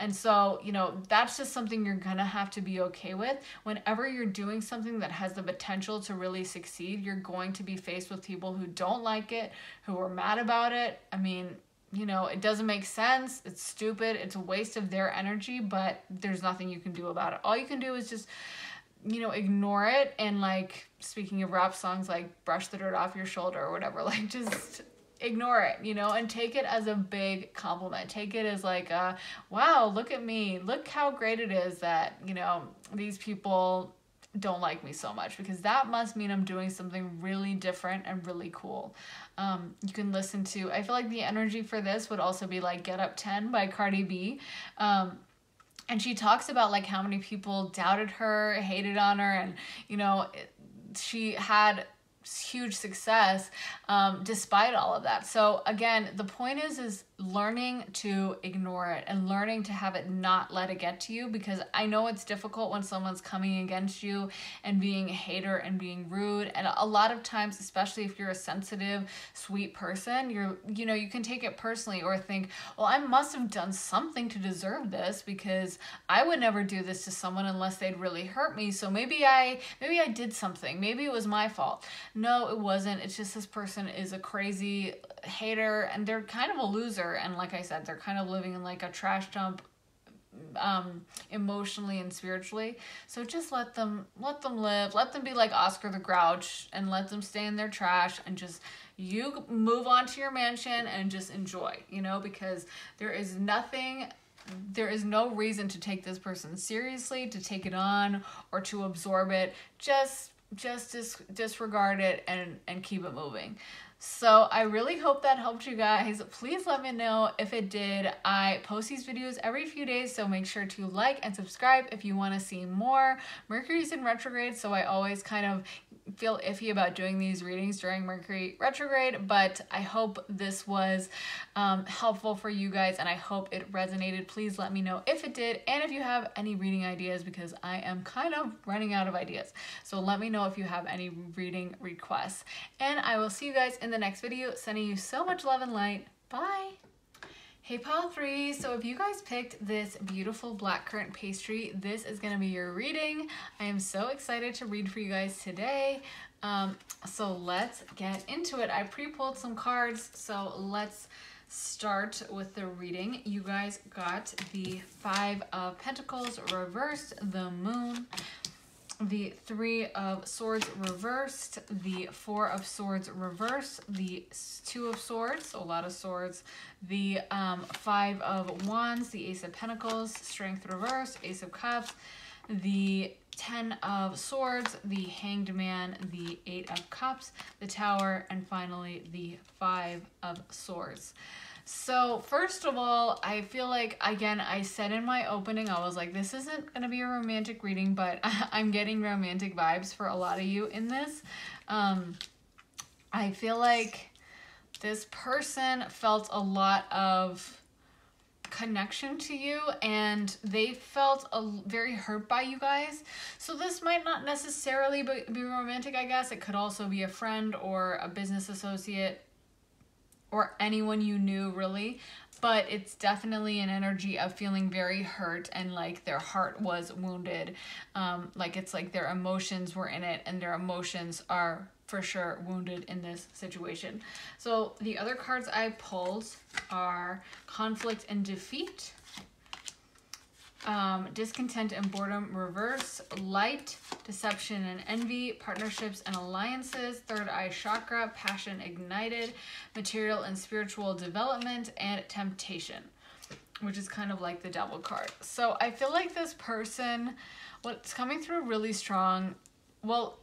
And so, you know, that's just something you're gonna have to be okay with. Whenever you're doing something that has the potential to really succeed, you're going to be faced with people who don't like it, who are mad about it. I mean, you know, it doesn't make sense. It's stupid. It's a waste of their energy, but there's nothing you can do about it. All you can do is just, you know, ignore it and like speaking of rap songs like brush the dirt off your shoulder or whatever, like just ignore it, you know, and take it as a big compliment. Take it as like, uh, wow, look at me. Look how great it is that, you know, these people don't like me so much because that must mean I'm doing something really different and really cool. Um, you can listen to, I feel like the energy for this would also be like Get Up 10 by Cardi B. Um, and she talks about like how many people doubted her, hated on her, and you know, she had huge success um, despite all of that. So again, the point is is learning to ignore it and learning to have it not let it get to you because I know it's difficult when someone's coming against you and being a hater and being rude. And a lot of times especially if you're a sensitive sweet person you're you know you can take it personally or think well I must have done something to deserve this because I would never do this to someone unless they'd really hurt me. So maybe I maybe I did something. Maybe it was my fault. No it wasn't. It's just this person is a crazy hater and they're kind of a loser and like i said they're kind of living in like a trash dump um emotionally and spiritually. So just let them let them live. Let them be like oscar the grouch and let them stay in their trash and just you move on to your mansion and just enjoy you know because there is nothing there is no reason to take this person seriously to take it on or to absorb it. Just just dis- disregard it and and keep it moving so I really hope that helped you guys. Please let me know if it did. I post these videos every few days, so make sure to like and subscribe if you want to see more. Mercury's in retrograde, so I always kind of feel iffy about doing these readings during Mercury retrograde, but I hope this was um, helpful for you guys and I hope it resonated. Please let me know if it did and if you have any reading ideas because I am kind of running out of ideas. So let me know if you have any reading requests. And I will see you guys in the next video. Sending you so much love and light. Bye! Hey Pile 3, so if you guys picked this beautiful black currant pastry, this is going to be your reading. I am so excited to read for you guys today. Um, so let's get into it. I pre-pulled some cards, so let's start with the reading. You guys got the Five of Pentacles reversed, the Moon, the Three of Swords reversed, the Four of Swords reversed, the Two of Swords, a lot of swords, the um, Five of Wands, the Ace of Pentacles, Strength reversed, Ace of Cups, the Ten of Swords, the Hanged Man, the Eight of Cups, the Tower, and finally the Five of Swords. So first of all, I feel like, again, I said in my opening, I was like, this isn't going to be a romantic reading, but I'm getting romantic vibes for a lot of you in this. Um, I feel like this person felt a lot of connection to you and they felt a, very hurt by you guys. So this might not necessarily be, be romantic, I guess. It could also be a friend or a business associate or anyone you knew really. But it's definitely an energy of feeling very hurt and like their heart was wounded. Um, like it's like their emotions were in it and their emotions are for sure wounded in this situation. So the other cards i pulled are conflict and defeat um, discontent and boredom reverse, light, deception and envy, partnerships and alliances, third eye chakra, passion ignited, material and spiritual development, and temptation, which is kind of like the devil card. So I feel like this person, what's coming through really strong, well,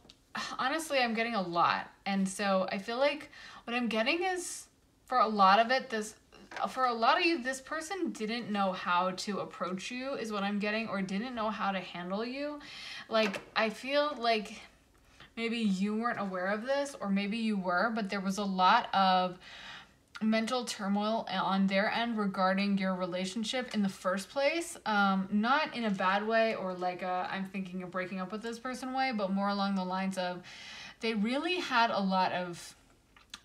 honestly, I'm getting a lot. And so I feel like what I'm getting is for a lot of it, this for a lot of you, this person didn't know how to approach you, is what I'm getting, or didn't know how to handle you. Like, I feel like maybe you weren't aware of this, or maybe you were, but there was a lot of mental turmoil on their end regarding your relationship in the first place. Um, not in a bad way or like i am thinking of breaking up with this person way, but more along the lines of they really had a lot of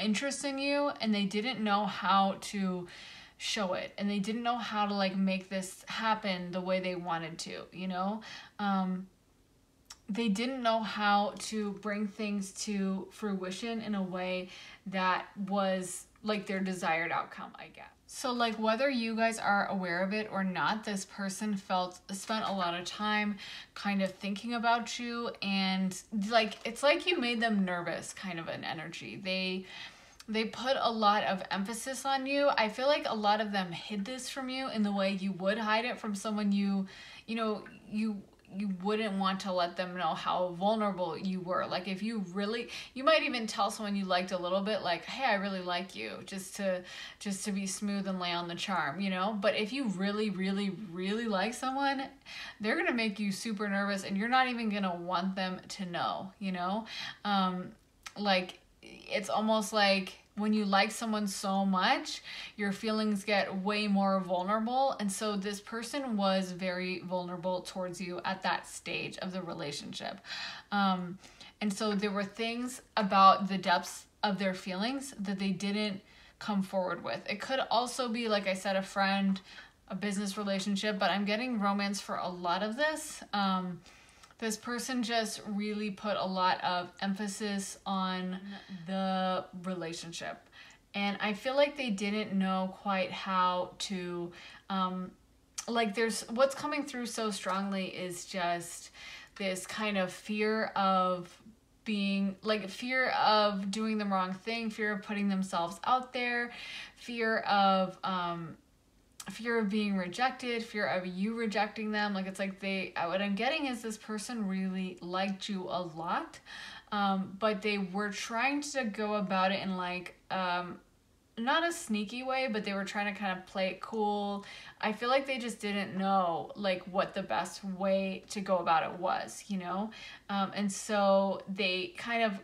interest in you and they didn't know how to show it and they didn't know how to like make this happen the way they wanted to you know? Um they didn't know how to bring things to fruition in a way that was like their desired outcome i guess. So like whether you guys are aware of it or not this person felt spent a lot of time kind of thinking about you and like it's like you made them nervous kind of an energy. They they put a lot of emphasis on you. I feel like a lot of them hid this from you in the way you would hide it from someone you, you know, you you wouldn't want to let them know how vulnerable you were. Like if you really you might even tell someone you liked a little bit like, "Hey, I really like you," just to just to be smooth and lay on the charm, you know? But if you really really really like someone, they're going to make you super nervous and you're not even going to want them to know, you know? Um like it's almost like when you like someone so much, your feelings get way more vulnerable. And so this person was very vulnerable towards you at that stage of the relationship. Um, and so there were things about the depths of their feelings that they didn't come forward with. It could also be, like I said, a friend, a business relationship, but I'm getting romance for a lot of this. Um, this person just really put a lot of emphasis on the relationship. And I feel like they didn't know quite how to, um, like, there's what's coming through so strongly is just this kind of fear of being like fear of doing the wrong thing, fear of putting themselves out there, fear of um fear of being rejected, fear of you rejecting them. Like it's like they, what I'm getting is this person really liked you a lot, um, but they were trying to go about it in like, um, not a sneaky way, but they were trying to kind of play it cool. I feel like they just didn't know like what the best way to go about it was, you know? Um, and so they kind of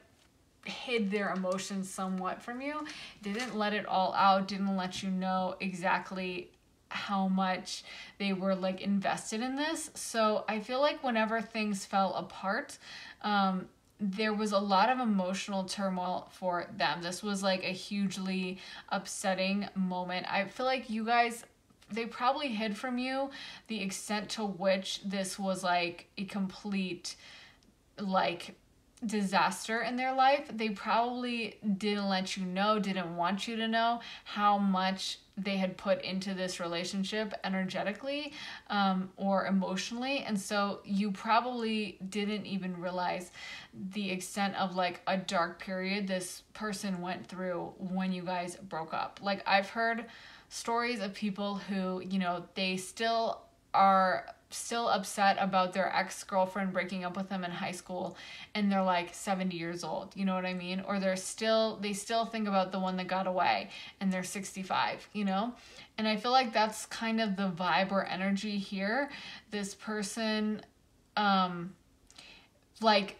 hid their emotions somewhat from you, didn't let it all out, didn't let you know exactly how much they were like invested in this. So I feel like whenever things fell apart, um, there was a lot of emotional turmoil for them. This was like a hugely upsetting moment. I feel like you guys they probably hid from you the extent to which this was like a complete like disaster in their life. They probably didn't let you know, didn't want you to know how much they had put into this relationship energetically um, or emotionally. And so you probably didn't even realize the extent of like a dark period this person went through when you guys broke up. Like, I've heard stories of people who, you know, they still are still upset about their ex-girlfriend breaking up with them in high school and they're like 70 years old you know what i mean? Or they're still they still think about the one that got away and they're 65 you know? And i feel like that's kind of the vibe or energy here. This person um like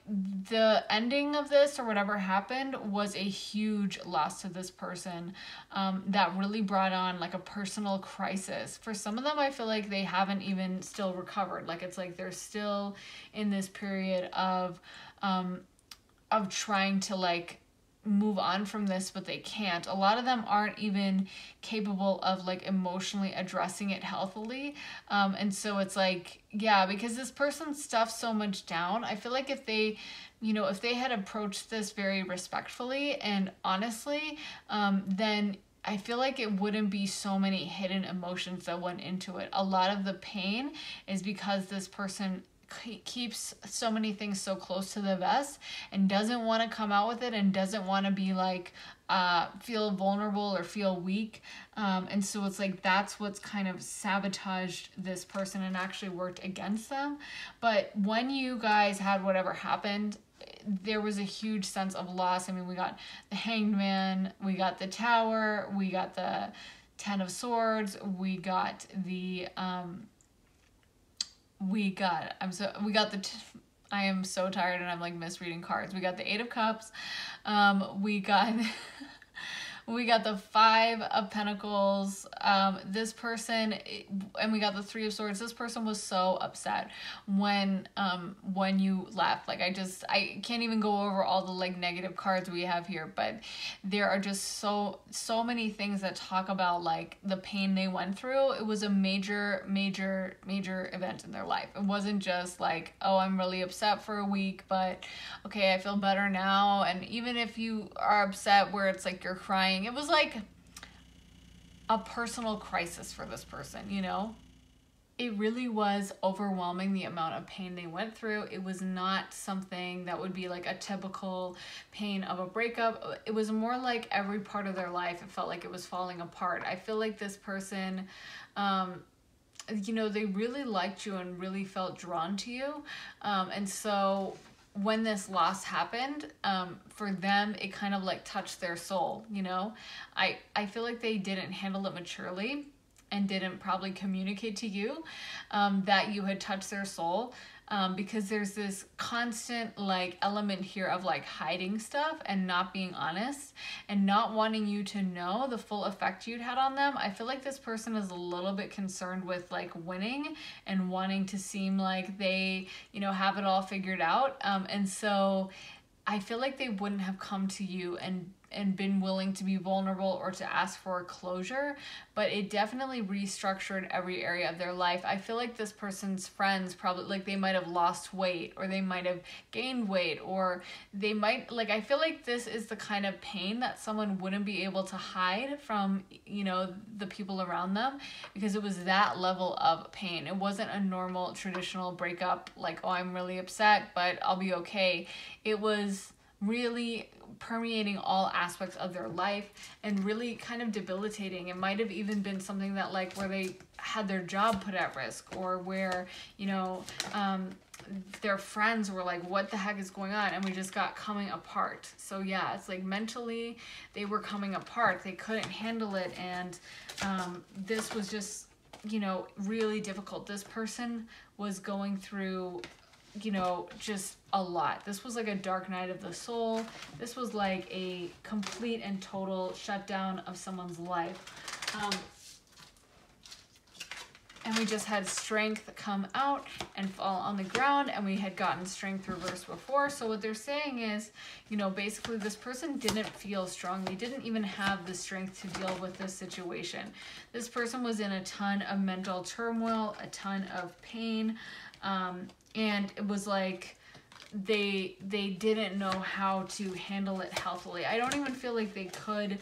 the ending of this or whatever happened was a huge loss to this person um, that really brought on like a personal crisis. For some of them i feel like they haven't even still recovered. Like it's like they're still in this period of um, of trying to like move on from this but they can't. A lot of them aren't even capable of like emotionally addressing it healthily. Um and so it's like yeah because this person stuffs so much down. I feel like if they you know if they had approached this very respectfully and honestly um then I feel like it wouldn't be so many hidden emotions that went into it. A lot of the pain is because this person keeps so many things so close to the vest and doesn't want to come out with it and doesn't want to be like uh, feel vulnerable or feel weak um, and so it's like that's what's kind of sabotaged this person and actually worked against them. But when you guys had whatever happened there was a huge sense of loss. I mean we got the hanged man we got the tower we got the ten of swords we got the um we got i'm so we got the I am so tired and I'm like misreading cards. We got the Eight of Cups. Um, we got we got the five of pentacles um this person and we got the three of swords. This person was so upset when um when you left. Like i just i can't even go over all the like negative cards we have here but there are just so so many things that talk about like the pain they went through. It was a major major major event in their life. It wasn't just like oh i'm really upset for a week but okay i feel better now. And even if you are upset where it's like you're crying it was like a personal crisis for this person, you know? It really was overwhelming the amount of pain they went through. It was not something that would be like a typical pain of a breakup. It was more like every part of their life, it felt like it was falling apart. I feel like this person, um, you know, they really liked you and really felt drawn to you. Um, and so when this loss happened um, for them it kind of like touched their soul you know? I i feel like they didn't handle it maturely and didn't probably communicate to you um, that you had touched their soul um, because there's this constant like element here of like hiding stuff and not being honest and not wanting you to know the full effect you'd had on them. I feel like this person is a little bit concerned with like winning and wanting to seem like they, you know, have it all figured out. Um, and so I feel like they wouldn't have come to you and and been willing to be vulnerable or to ask for closure, but it definitely restructured every area of their life. I feel like this person's friends probably like they might have lost weight or they might have gained weight or they might like I feel like this is the kind of pain that someone wouldn't be able to hide from, you know, the people around them because it was that level of pain. It wasn't a normal traditional breakup like, "Oh, I'm really upset, but I'll be okay." It was really permeating all aspects of their life and really kind of debilitating. It might have even been something that like where they had their job put at risk or where, you know, um, their friends were like, what the heck is going on? And we just got coming apart. So yeah, it's like mentally they were coming apart. They couldn't handle it. And um, this was just, you know, really difficult. This person was going through you know, just a lot. This was like a dark night of the soul. This was like a complete and total shutdown of someone's life. Um, and we just had strength come out and fall on the ground and we had gotten strength reversed before so what they're saying is you know basically this person didn't feel strong they didn't even have the strength to deal with this situation this person was in a ton of mental turmoil a ton of pain um, and it was like they they didn't know how to handle it healthily. I don't even feel like they could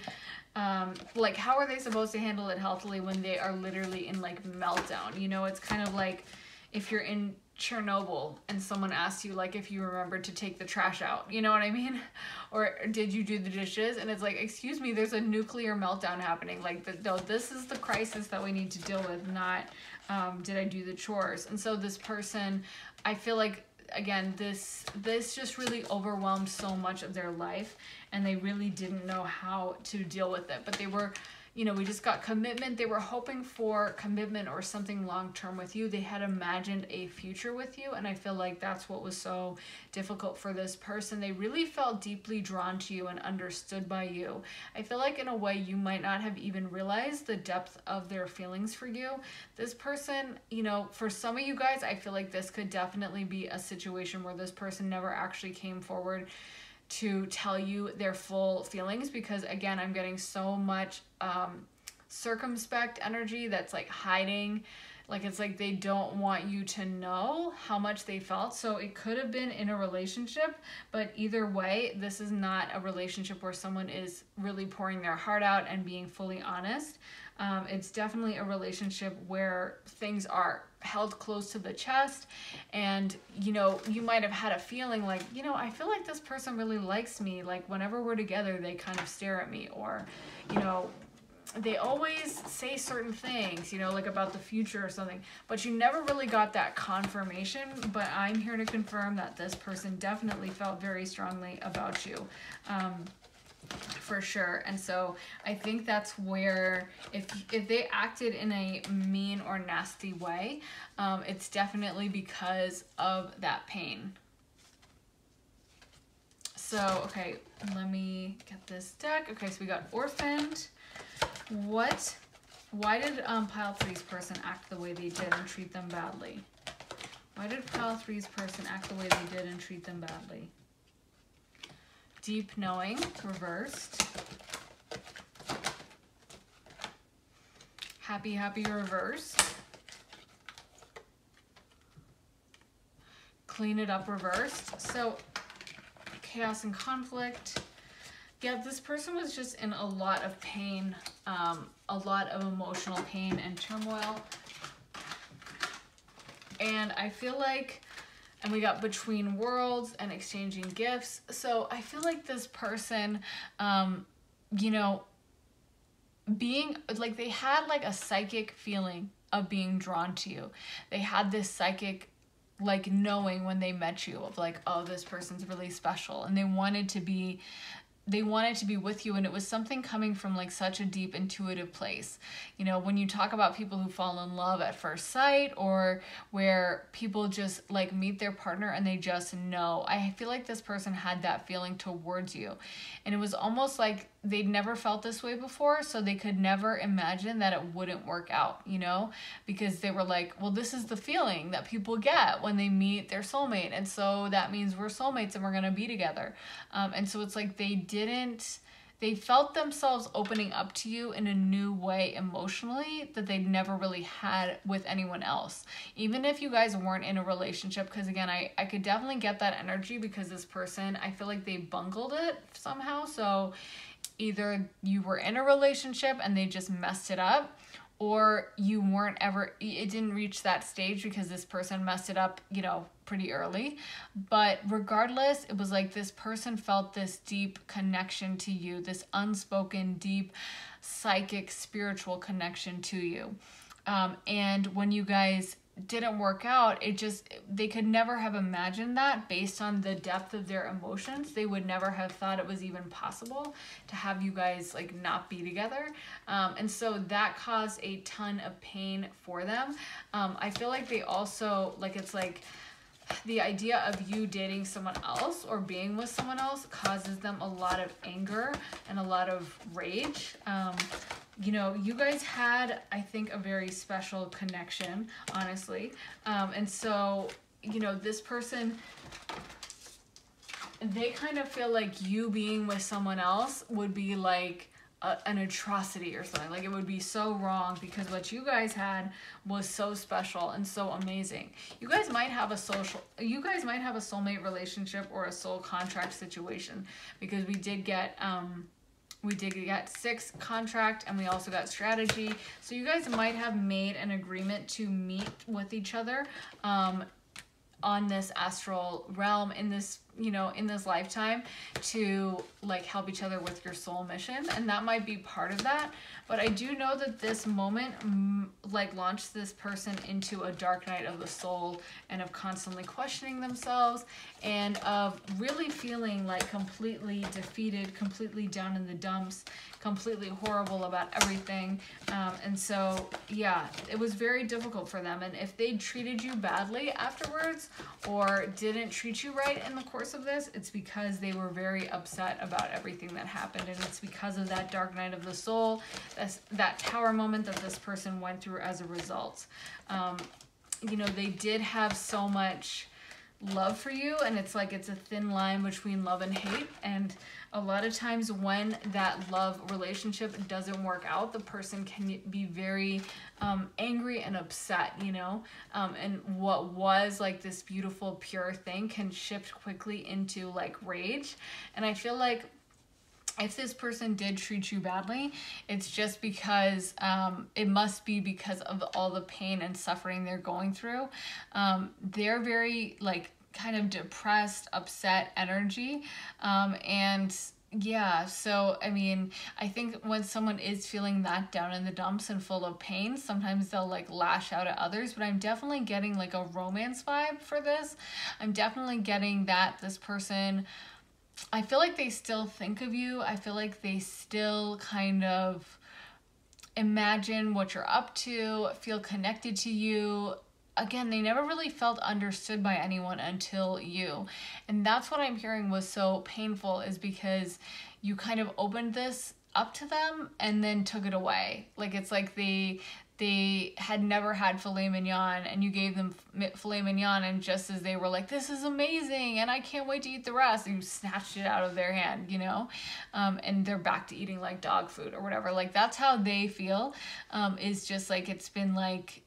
um, like how are they supposed to handle it healthily when they are literally in like meltdown? You know, it's kind of like if you're in Chernobyl and someone asks you like if you remembered to take the trash out, you know what I mean? Or did you do the dishes? And it's like, excuse me, there's a nuclear meltdown happening. Like, the, no, this is the crisis that we need to deal with, not um, did I do the chores? And so this person, I feel like again this this just really overwhelmed so much of their life and they really didn't know how to deal with it but they were you know, we just got commitment. They were hoping for commitment or something long term with you. They had imagined a future with you. And I feel like that's what was so difficult for this person. They really felt deeply drawn to you and understood by you. I feel like, in a way, you might not have even realized the depth of their feelings for you. This person, you know, for some of you guys, I feel like this could definitely be a situation where this person never actually came forward to tell you their full feelings because again i'm getting so much um, circumspect energy that's like hiding. Like it's like they don't want you to know how much they felt. So it could have been in a relationship but either way this is not a relationship where someone is really pouring their heart out and being fully honest. Um, it's definitely a relationship where things are held close to the chest and you know you might have had a feeling like you know i feel like this person really likes me like whenever we're together they kind of stare at me or you know they always say certain things, you know, like about the future or something, but you never really got that confirmation. But I'm here to confirm that this person definitely felt very strongly about you. Um, for sure and so i think that's where if if they acted in a mean or nasty way um, it's definitely because of that pain so okay let me get this deck okay so we got orphaned what, why did um, pile three's person act the way they did and treat them badly? Why did pile three's person act the way they did and treat them badly? Deep knowing, reversed. Happy, happy, reversed. Clean it up, reversed. So, chaos and conflict. Yeah, this person was just in a lot of pain, um, a lot of emotional pain and turmoil. And I feel like, and we got between worlds and exchanging gifts. So I feel like this person, um, you know, being like they had like a psychic feeling of being drawn to you. They had this psychic like knowing when they met you of like oh this person's really special and they wanted to be they wanted to be with you and it was something coming from like such a deep intuitive place. You know when you talk about people who fall in love at first sight or where people just like meet their partner and they just know i feel like this person had that feeling towards you. And it was almost like they'd never felt this way before so they could never imagine that it wouldn't work out you know because they were like well this is the feeling that people get when they meet their soulmate and so that means we're soulmates and we're going to be together um, and so it's like they didn't they felt themselves opening up to you in a new way emotionally that they'd never really had with anyone else. Even if you guys weren't in a relationship, because again, I, I could definitely get that energy because this person, I feel like they bungled it somehow. So either you were in a relationship and they just messed it up or you weren't ever it didn't reach that stage because this person messed it up you know pretty early. But regardless it was like this person felt this deep connection to you this unspoken deep psychic spiritual connection to you. Um, and when you guys didn't work out it just they could never have imagined that based on the depth of their emotions. They would never have thought it was even possible to have you guys like not be together. Um, and so that caused a ton of pain for them. Um, i feel like they also like it's like the idea of you dating someone else or being with someone else causes them a lot of anger and a lot of rage um, you know, you guys had, I think, a very special connection, honestly. Um, and so, you know, this person, they kind of feel like you being with someone else would be like a, an atrocity or something. Like it would be so wrong because what you guys had was so special and so amazing. You guys might have a social, you guys might have a soulmate relationship or a soul contract situation because we did get, um, we did get six contract and we also got strategy. So you guys might have made an agreement to meet with each other um, on this astral realm in this you know in this lifetime to like help each other with your soul mission and that might be part of that. But i do know that this moment mm, like launched this person into a dark night of the soul and of constantly questioning themselves and of really feeling like completely defeated completely down in the dumps completely horrible about everything. Um, and so yeah it was very difficult for them. And if they treated you badly afterwards or didn't treat you right in the course of this, it's because they were very upset about everything that happened. And it's because of that dark night of the soul, that's, that tower moment that this person went through as a result. Um, you know, they did have so much love for you and it's like it's a thin line between love and hate and a lot of times when that love relationship doesn't work out the person can be very um, angry and upset you know? Um, and what was like this beautiful pure thing can shift quickly into like rage. And i feel like if this person did treat you badly, it's just because um, it must be because of all the pain and suffering they're going through. Um, they're very like kind of depressed, upset energy, um, and yeah, so I mean, I think when someone is feeling that down in the dumps and full of pain, sometimes they'll like lash out at others, but I'm definitely getting like a romance vibe for this. I'm definitely getting that this person I feel like they still think of you. I feel like they still kind of imagine what you're up to, feel connected to you. Again, they never really felt understood by anyone until you. And that's what I'm hearing was so painful is because you kind of opened this up to them and then took it away. Like it's like they they had never had filet mignon and you gave them filet mignon and just as they were like this is amazing and i can't wait to eat the rest you snatched it out of their hand you know? Um, and they're back to eating like dog food or whatever. Like that's how they feel um, is just like it's been like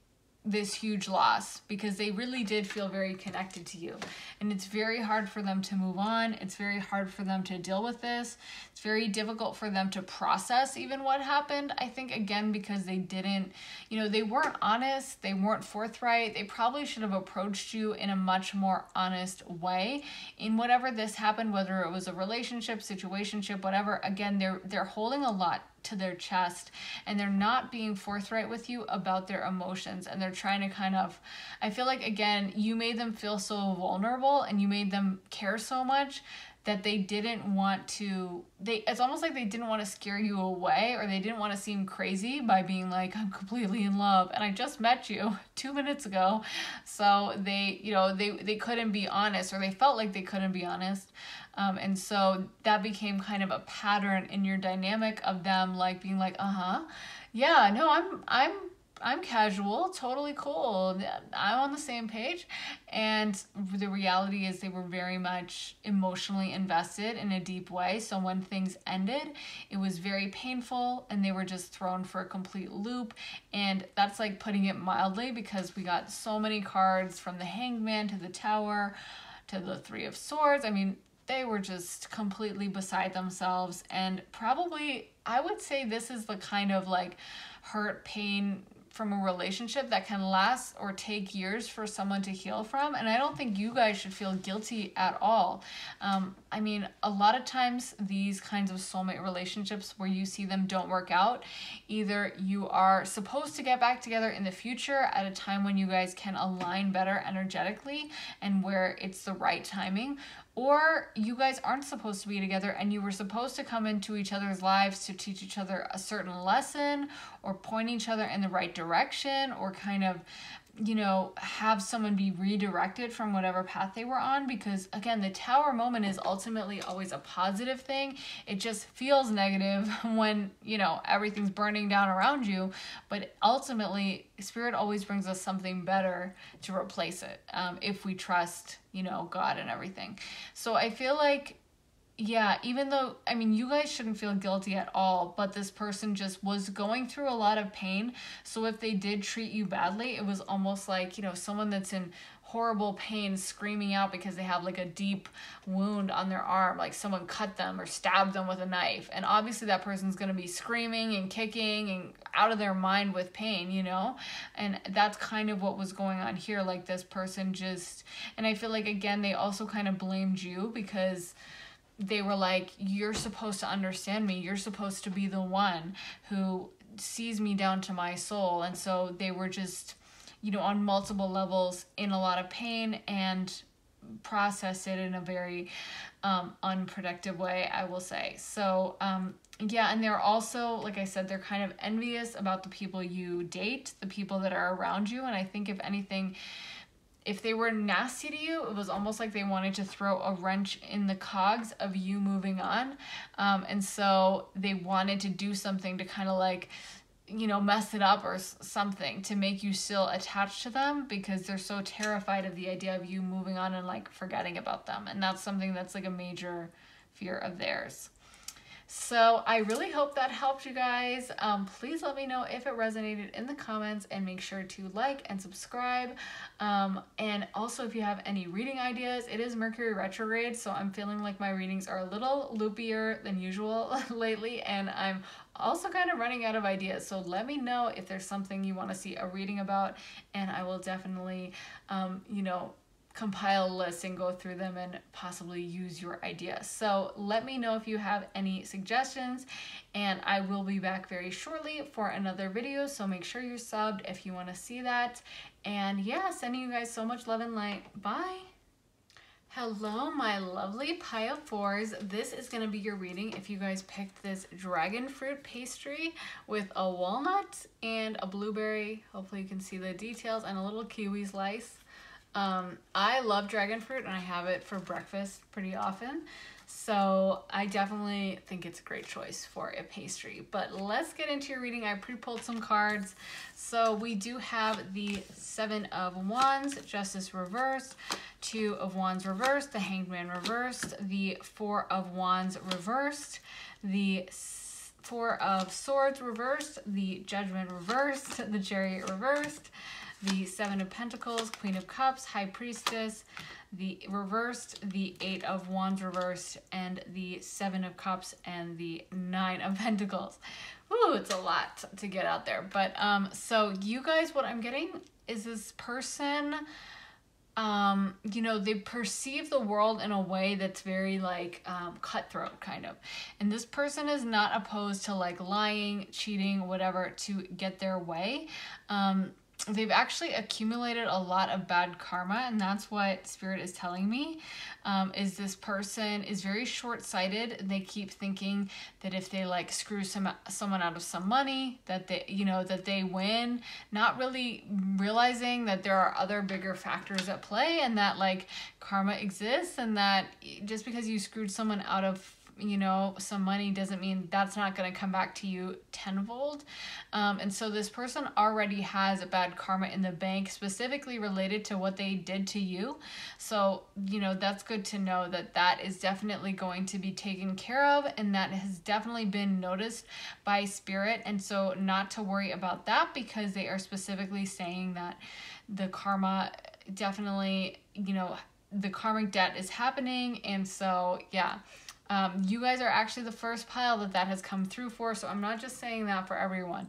this huge loss because they really did feel very connected to you. And it's very hard for them to move on. It's very hard for them to deal with this. It's very difficult for them to process even what happened. I think, again, because they didn't, you know, they weren't honest, they weren't forthright. They probably should have approached you in a much more honest way in whatever this happened, whether it was a relationship, situationship, whatever. Again, they're they're holding a lot to their chest and they're not being forthright with you about their emotions and they're trying to kind of I feel like again you made them feel so vulnerable and you made them care so much that they didn't want to they it's almost like they didn't want to scare you away or they didn't want to seem crazy by being like I'm completely in love. And I just met you 2 minutes ago so they you know they they couldn't be honest or they felt like they couldn't be honest um, and so that became kind of a pattern in your dynamic of them like being like, uh huh, yeah, no, I'm, I'm, I'm casual, totally cool. I'm on the same page. And the reality is, they were very much emotionally invested in a deep way. So when things ended, it was very painful and they were just thrown for a complete loop. And that's like putting it mildly because we got so many cards from the hangman to the tower to the three of swords. I mean, they were just completely beside themselves and probably I would say this is the kind of like hurt pain from a relationship that can last or take years for someone to heal from. And I don't think you guys should feel guilty at all. Um, I mean, a lot of times these kinds of soulmate relationships where you see them don't work out, either you are supposed to get back together in the future at a time when you guys can align better energetically and where it's the right timing, or you guys aren't supposed to be together and you were supposed to come into each other's lives to teach each other a certain lesson or point each other in the right direction or kind of you know, have someone be redirected from whatever path they were on because again, the tower moment is ultimately always a positive thing. It just feels negative when, you know, everything's burning down around you, but ultimately spirit always brings us something better to replace it um, if we trust, you know, God and everything. So I feel like yeah, even though, I mean, you guys shouldn't feel guilty at all, but this person just was going through a lot of pain. So if they did treat you badly, it was almost like, you know, someone that's in horrible pain screaming out because they have like a deep wound on their arm, like someone cut them or stabbed them with a knife. And obviously, that person's going to be screaming and kicking and out of their mind with pain, you know? And that's kind of what was going on here. Like, this person just, and I feel like, again, they also kind of blamed you because they were like, You're supposed to understand me. You're supposed to be the one who sees me down to my soul. And so they were just, you know, on multiple levels in a lot of pain and process it in a very um, unproductive way, I will say. So, um, yeah, and they're also, like I said, they're kind of envious about the people you date, the people that are around you. And I think, if anything, if they were nasty to you, it was almost like they wanted to throw a wrench in the cogs of you moving on. Um, and so they wanted to do something to kind of like you know, mess it up or something to make you still attached to them because they're so terrified of the idea of you moving on and like forgetting about them. And that's something that's like a major fear of theirs. So I really hope that helped you guys. Um, please let me know if it resonated in the comments and make sure to like and subscribe. Um, and also if you have any reading ideas, it is Mercury retrograde, so I'm feeling like my readings are a little loopier than usual lately and I'm also kind of running out of ideas. So let me know if there's something you want to see a reading about and I will definitely, um, you know, compile lists and go through them and possibly use your ideas. So let me know if you have any suggestions and I will be back very shortly for another video. So make sure you're subbed if you want to see that. And yeah, sending you guys so much love and light. Bye. Hello, my lovely pile fours. This is to be your reading if you guys picked this dragon fruit pastry with a walnut and a blueberry. Hopefully you can see the details and a little kiwi slice. Um, I love dragon fruit and I have it for breakfast pretty often. So I definitely think it's a great choice for a pastry. But let's get into your reading. I pre-pulled some cards. So we do have the Seven of Wands, Justice reversed, Two of Wands reversed, the Hanged Man reversed, the Four of Wands reversed, the Four of Swords reversed, the Judgment reversed, the Chariot reversed, the Seven of Pentacles, Queen of Cups, High Priestess, the reversed, the Eight of Wands reversed, and the Seven of Cups and the Nine of Pentacles. Ooh, it's a lot to get out there. But um, so you guys, what I'm getting is this person, um, you know, they perceive the world in a way that's very like um, cutthroat kind of. And this person is not opposed to like lying, cheating, whatever to get their way. Um, they've actually accumulated a lot of bad karma and that's what spirit is telling me um, is this person is very short-sighted. They keep thinking that if they like screw some someone out of some money that they you know that they win not really realizing that there are other bigger factors at play and that like karma exists and that just because you screwed someone out of you know, some money doesn't mean that's not going to come back to you tenfold. Um, and so this person already has a bad karma in the bank, specifically related to what they did to you. So, you know, that's good to know that that is definitely going to be taken care of and that has definitely been noticed by spirit. And so, not to worry about that because they are specifically saying that the karma definitely, you know, the karmic debt is happening. And so, yeah um, you guys are actually the first pile that that has come through for, so I'm not just saying that for everyone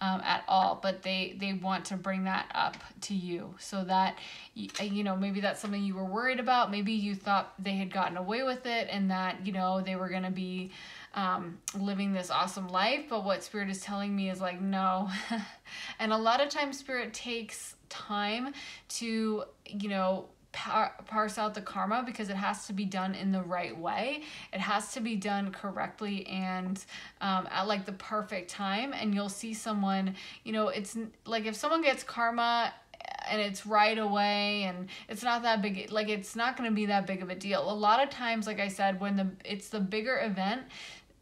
um, at all, but they, they want to bring that up to you so that, you know, maybe that's something you were worried about. Maybe you thought they had gotten away with it and that, you know, they were going to be um, living this awesome life, but what Spirit is telling me is like, no. and a lot of times Spirit takes time to, you know, par- parse out the karma because it has to be done in the right way. It has to be done correctly and um, at like the perfect time. And you'll see someone, you know, it's like if someone gets karma and it's right away and it's not that big like it's not going to be that big of a deal a lot of times like i said when the it's the bigger event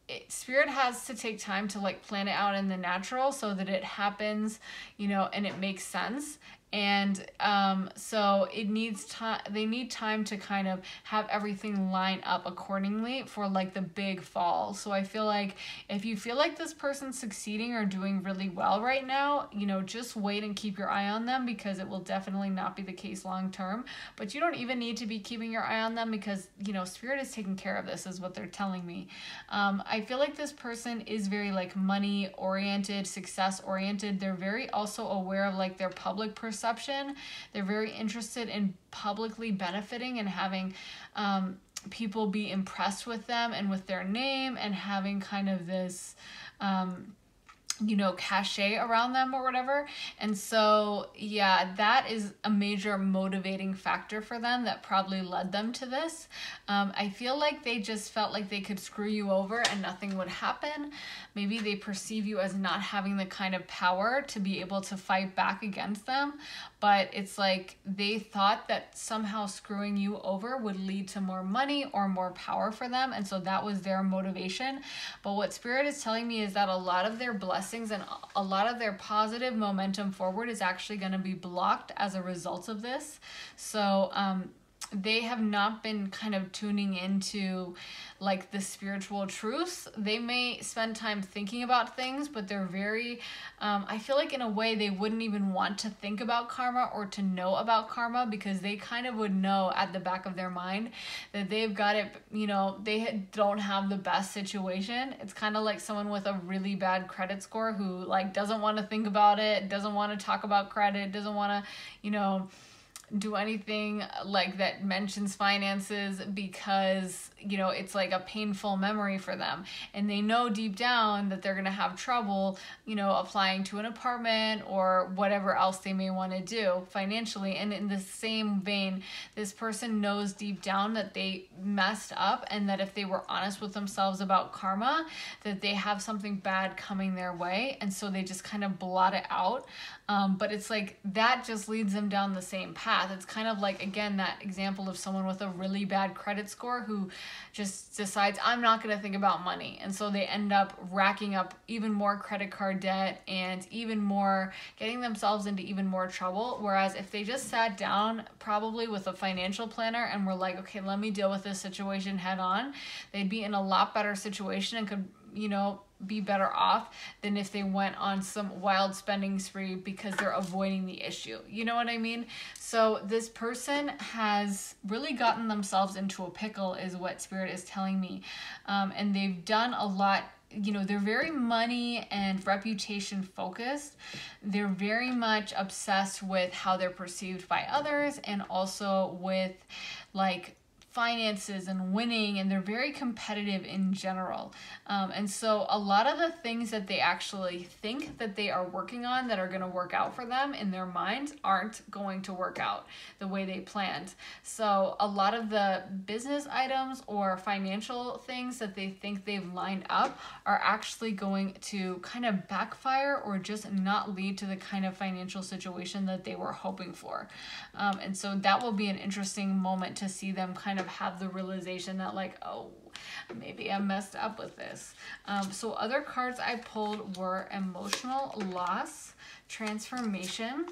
it, spirit has to take time to like plan it out in the natural so that it happens you know and it makes sense and um, so it needs time they need time to kind of have everything line up accordingly for like the big fall. So i feel like if you feel like this person's succeeding or doing really well right now you know just wait and keep your eye on them because it will definitely not be the case long term. But you don't even need to be keeping your eye on them because you know spirit is taking care of this is what they're telling me. Um, i feel like this person is very like money oriented success oriented they're very also aware of like their public perception perception. They're very interested in publicly benefiting and having um, people be impressed with them and with their name and having kind of this. Um, you know, cachet around them or whatever. And so, yeah, that is a major motivating factor for them that probably led them to this. Um, I feel like they just felt like they could screw you over and nothing would happen. Maybe they perceive you as not having the kind of power to be able to fight back against them. But it's like they thought that somehow screwing you over would lead to more money or more power for them. And so that was their motivation. But what Spirit is telling me is that a lot of their blessings and a lot of their positive momentum forward is actually going to be blocked as a result of this. So, um, they have not been kind of tuning into like the spiritual truths. They may spend time thinking about things, but they're very, um, I feel like in a way they wouldn't even want to think about karma or to know about karma because they kind of would know at the back of their mind that they've got it, you know, they don't have the best situation. It's kind of like someone with a really bad credit score who like doesn't want to think about it, doesn't want to talk about credit, doesn't want to, you know, do anything like that mentions finances because you know it's like a painful memory for them. And they know deep down that they're going to have trouble you know applying to an apartment or whatever else they may want to do financially. And in the same vein this person knows deep down that they messed up and that if they were honest with themselves about karma that they have something bad coming their way. And so they just kind of blot it out. Um, but it's like that just leads them down the same path. It's kind of like, again, that example of someone with a really bad credit score who just decides, I'm not going to think about money. And so they end up racking up even more credit card debt and even more, getting themselves into even more trouble. Whereas if they just sat down, probably with a financial planner, and were like, okay, let me deal with this situation head on, they'd be in a lot better situation and could, you know, be better off than if they went on some wild spending spree because they're avoiding the issue. You know what I mean? So this person has really gotten themselves into a pickle, is what Spirit is telling me. Um, and they've done a lot you know they're very money and reputation focused they're very much obsessed with how they're perceived by others and also with like finances and winning, and they're very competitive in general. Um, and so, a lot of the things that they actually think that they are working on that are going to work out for them in their minds aren't going to work out the way they planned. So, a lot of the business items or financial things that they think they've lined up are actually going to kind of backfire or just not lead to the kind of financial situation that they were hoping for. Um, and so, that will be an interesting moment to see them kind of have the realization that like, oh, maybe I messed up with this. Um, so other cards I pulled were emotional loss, transformation,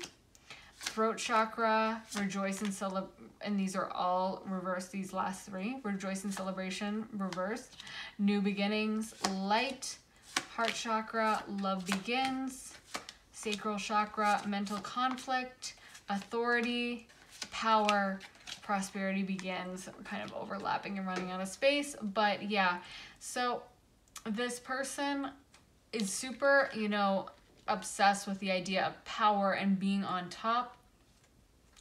throat chakra, rejoice and celebrate, and these are all reversed, these last three, rejoice and celebration, reversed, new beginnings, light, heart chakra, love begins, sacral chakra, mental conflict, authority, power, prosperity begins. Kind of overlapping and running out of space. But yeah, so this person is super, you know, obsessed with the idea of power and being on top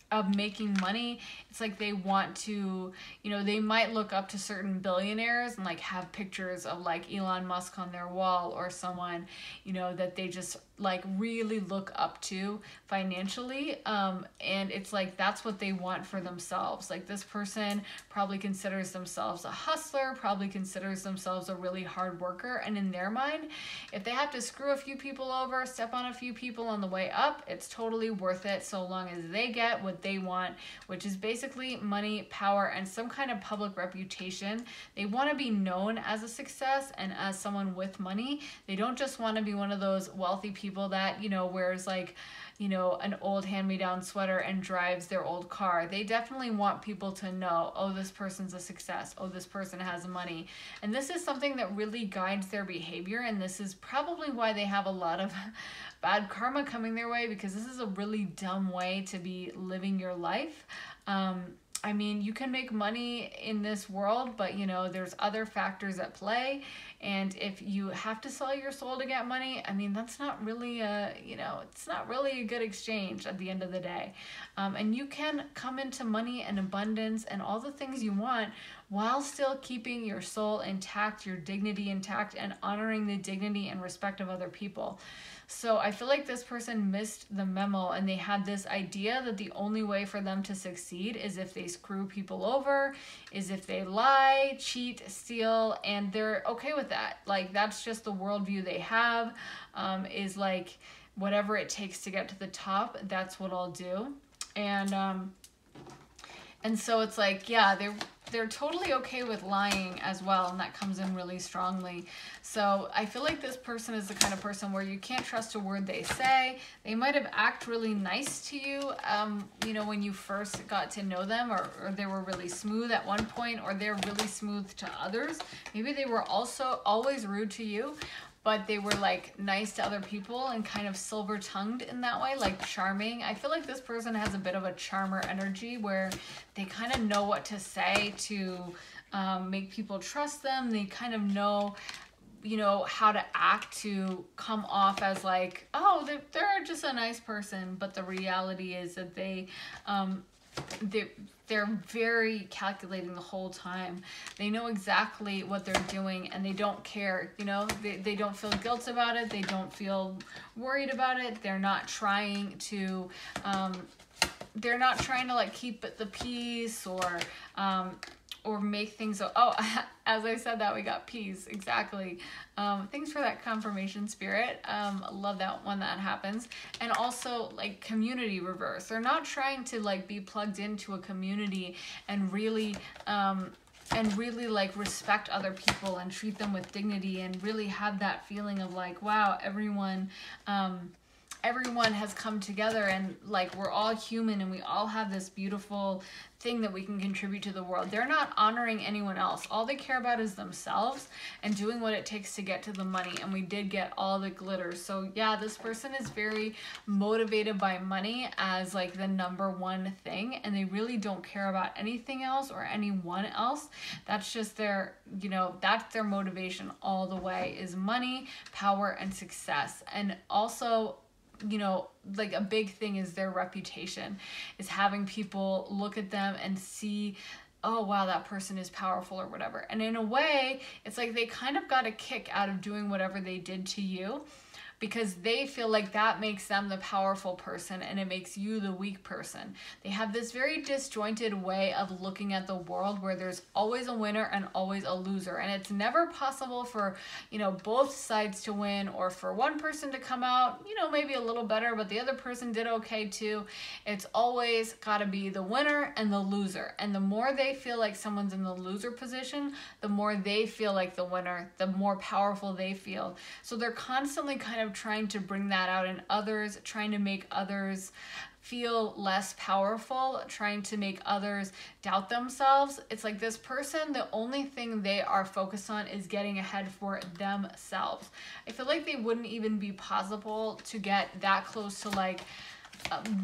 of making money it's like they want to you know they might look up to certain billionaires and like have pictures of like Elon Musk on their wall or someone you know that they just like really look up to financially um and it's like that's what they want for themselves. Like this person probably considers themselves a hustler probably considers themselves a really hard worker and in their mind if they have to screw a few people over step on a few people on the way up it's totally worth it so long as they get what they want which is basically money power and some kind of public reputation. They want to be known as a success and as someone with money. They don't just want to be one of those wealthy people people that, you know, wears like, you know, an old hand me down sweater and drives their old car. They definitely want people to know, oh, this person's a success. Oh, this person has money. And this is something that really guides their behavior. And this is probably why they have a lot of bad karma coming their way because this is a really dumb way to be living your life. Um, I mean, you can make money in this world, but you know, there's other factors at play. And if you have to sell your soul to get money, I mean, that's not really a, you know, it's not really a good exchange at the end of the day. Um, and you can come into money and abundance and all the things you want while still keeping your soul intact, your dignity intact, and honoring the dignity and respect of other people. So I feel like this person missed the memo and they had this idea that the only way for them to succeed is if they screw people over, is if they lie, cheat, steal, and they're okay with that. Like that's just the worldview they have, um, is like whatever it takes to get to the top, that's what I'll do. And um, and so it's like, yeah, they're they're totally okay with lying as well and that comes in really strongly. So i feel like this person is the kind of person where you can't trust a word they say. They might have act really nice to you um, you know when you first got to know them or, or they were really smooth at one point or they're really smooth to others. Maybe they were also always rude to you but they were like nice to other people and kind of silver tongued in that way, like charming. I feel like this person has a bit of a charmer energy where they kind of know what to say to um, make people trust them. They kind of know you know how to act to come off as like oh they're, they're just a nice person but the reality is that they um they they're very calculating the whole time. They know exactly what they're doing and they don't care, you know, they, they don't feel guilt about it. They don't feel worried about it. They're not trying to, um, they're not trying to like keep the peace or, um, or make things so oh as i said that we got peace exactly. Um, thanks for that confirmation spirit. Um, love that when that happens. And also like community reverse. They're not trying to like be plugged into a community and really um, and really like respect other people and treat them with dignity and really have that feeling of like wow everyone um, everyone has come together and like we're all human and we all have this beautiful thing that we can contribute to the world. They're not honoring anyone else. All they care about is themselves and doing what it takes to get to the money. And we did get all the glitter. So yeah, this person is very motivated by money as like the number one thing. And they really don't care about anything else or anyone else. That's just their, you know, that's their motivation all the way is money, power, and success. And also you know like a big thing is their reputation is having people look at them and see oh wow that person is powerful or whatever. And in a way it's like they kind of got a kick out of doing whatever they did to you because they feel like that makes them the powerful person and it makes you the weak person. They have this very disjointed way of looking at the world where there's always a winner and always a loser. And it's never possible for, you know, both sides to win or for one person to come out, you know, maybe a little better, but the other person did okay too. It's always got to be the winner and the loser. And the more they feel like someone's in the loser position, the more they feel like the winner, the more powerful they feel. So they're constantly kind of trying to bring that out in others, trying to make others feel less powerful, trying to make others doubt themselves. It's like this person, the only thing they are focused on is getting ahead for themselves. I feel like they wouldn't even be possible to get that close to like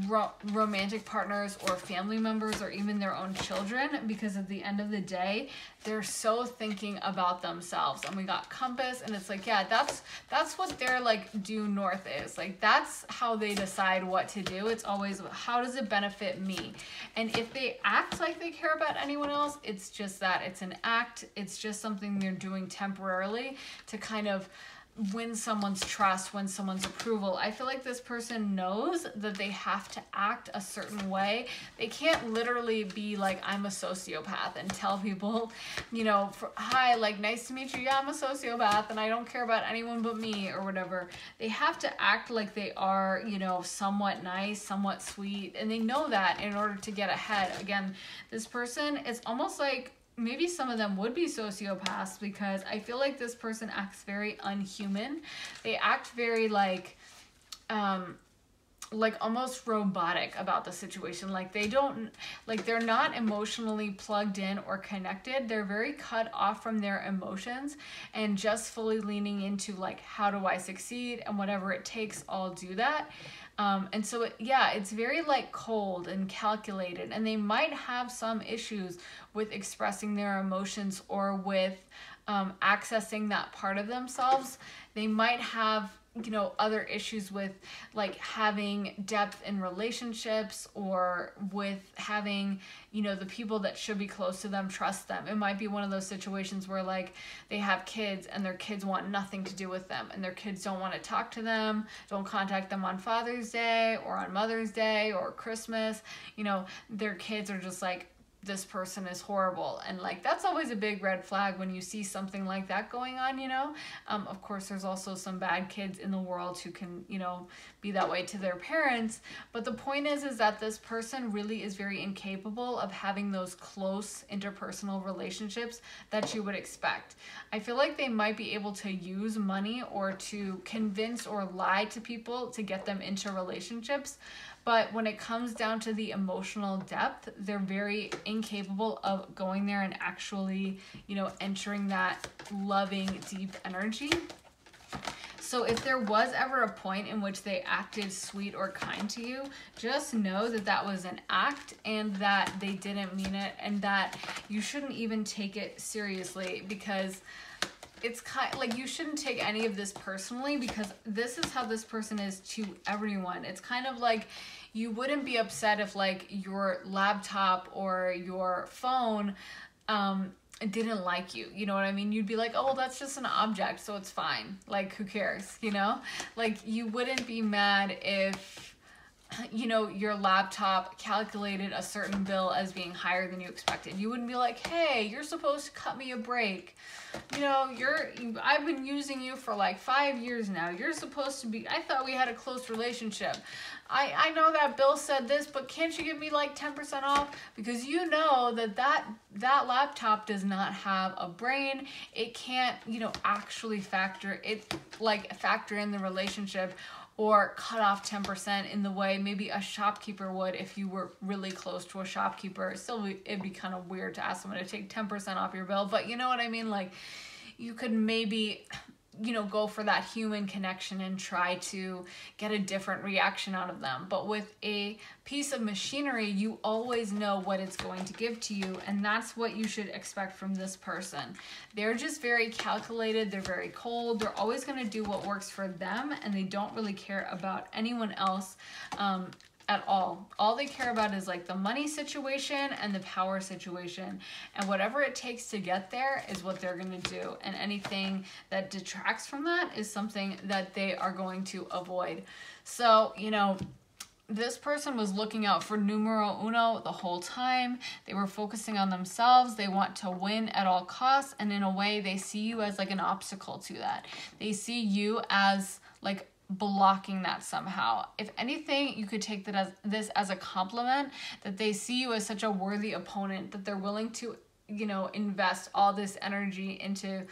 ro- romantic partners or family members or even their own children because at the end of the day they're so thinking about themselves. And we got compass and it's like yeah that's that's what their like due north is. Like that's how they decide what to do. It's always how does it benefit me? And if they act like they care about anyone else it's just that. It's an act. It's just something they're doing temporarily to kind of win someone's trust, win someone's approval. I feel like this person knows that they have to act a certain way. They can't literally be like, I'm a sociopath and tell people, you know, for, hi, like, nice to meet you. Yeah, I'm a sociopath and I don't care about anyone but me or whatever. They have to act like they are, you know, somewhat nice, somewhat sweet. And they know that in order to get ahead. Again, this person is almost like maybe some of them would be sociopaths because I feel like this person acts very unhuman. They act very like um like almost robotic about the situation. Like they don't like they're not emotionally plugged in or connected. They're very cut off from their emotions and just fully leaning into like how do i succeed and whatever it takes i'll do that um, and so, it, yeah, it's very like cold and calculated, and they might have some issues with expressing their emotions or with um, accessing that part of themselves. They might have you know other issues with like having depth in relationships or with having you know the people that should be close to them trust them. It might be one of those situations where like they have kids and their kids want nothing to do with them and their kids don't want to talk to them don't contact them on father's day or on mother's day or christmas. You know their kids are just like this person is horrible. And like that's always a big red flag when you see something like that going on you know? Um, of course there's also some bad kids in the world who can you know be that way to their parents. But the point is is that this person really is very incapable of having those close interpersonal relationships that you would expect. I feel like they might be able to use money or to convince or lie to people to get them into relationships but when it comes down to the emotional depth, they're very incapable of going there and actually, you know, entering that loving, deep energy. So if there was ever a point in which they acted sweet or kind to you, just know that that was an act and that they didn't mean it and that you shouldn't even take it seriously because it's kind like you shouldn't take any of this personally because this is how this person is to everyone. It's kind of like you wouldn't be upset if like your laptop or your phone um didn't like you. You know what I mean? You'd be like, "Oh, that's just an object, so it's fine." Like who cares, you know? Like you wouldn't be mad if you know, your laptop calculated a certain bill as being higher than you expected. You wouldn't be like, "Hey, you're supposed to cut me a break." You know, you're I've been using you for like 5 years now. You're supposed to be I thought we had a close relationship. I I know that bill said this, but can't you give me like 10% off because you know that that that laptop does not have a brain. It can't, you know, actually factor it like factor in the relationship or cut off 10% in the way maybe a shopkeeper would if you were really close to a shopkeeper. Still, it'd be kind of weird to ask someone to take 10% off your bill, but you know what I mean? Like, you could maybe you know, go for that human connection and try to get a different reaction out of them. But with a piece of machinery, you always know what it's going to give to you, and that's what you should expect from this person. They're just very calculated, they're very cold, they're always going to do what works for them, and they don't really care about anyone else. Um, at all. All they care about is like the money situation and the power situation. And whatever it takes to get there is what they're going to do. And anything that detracts from that is something that they are going to avoid. So, you know, this person was looking out for numero uno the whole time. They were focusing on themselves. They want to win at all costs. And in a way, they see you as like an obstacle to that. They see you as like blocking that somehow. If anything, you could take that as this as a compliment that they see you as such a worthy opponent that they're willing to you know invest all this energy into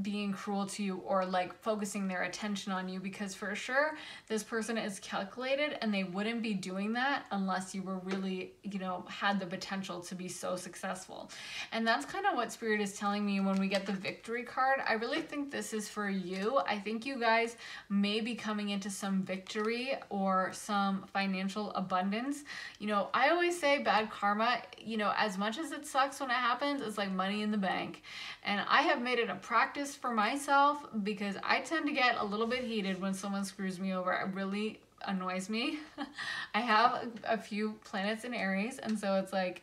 being cruel to you or like focusing their attention on you because for sure this person is calculated and they wouldn't be doing that unless you were really you know had the potential to be so successful. And that's kind of what spirit is telling me when we get the victory card. I really think this is for you. I think you guys may be coming into some victory or some financial abundance. You know i always say bad karma you know as much as it sucks when it happens it's like money in the bank and i have made it a practice for myself because I tend to get a little bit heated when someone screws me over. It really annoys me. I have a few planets in Aries, and so it's like,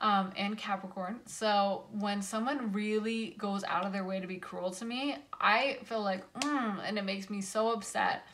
um, and Capricorn. So when someone really goes out of their way to be cruel to me, I feel like, mm, and it makes me so upset.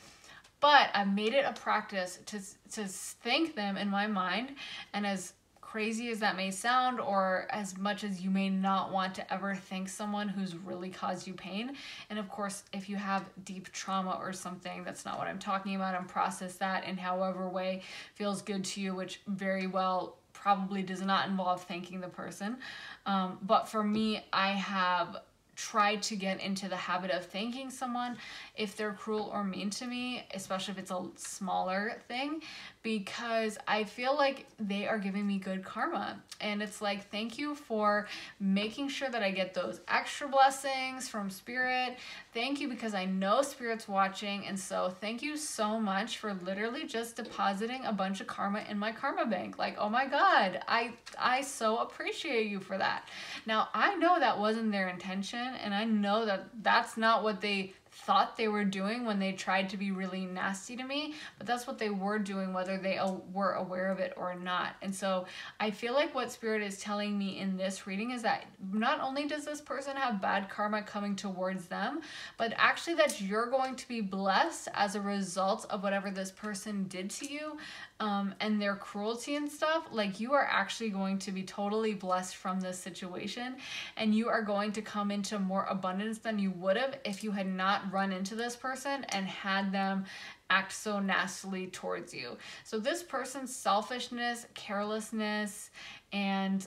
But I've made it a practice to to thank them in my mind, and as crazy as that may sound, or as much as you may not want to ever thank someone who's really caused you pain. And of course, if you have deep trauma or something, that's not what I'm talking about, and process that in however way feels good to you, which very well probably does not involve thanking the person. Um, but for me, I have try to get into the habit of thanking someone if they're cruel or mean to me, especially if it's a smaller thing, because I feel like they are giving me good karma. And it's like, thank you for making sure that I get those extra blessings from Spirit. Thank you because I know Spirit's watching. And so, thank you so much for literally just depositing a bunch of karma in my karma bank. Like, oh my God, I, I so appreciate you for that. Now, I know that wasn't their intention, and I know that that's not what they thought they were doing when they tried to be really nasty to me, but that's what they were doing, whether they were aware of it or not. And so I feel like what Spirit is telling me in this reading is that not only does this person have bad karma coming towards them, but actually that you're going to be blessed as a result of whatever this person did to you um, and their cruelty and stuff. Like you are actually going to be totally blessed from this situation and you are going to come into more abundance than you would have if you had not run into this person and had them act so nastily towards you. So this person's selfishness, carelessness, and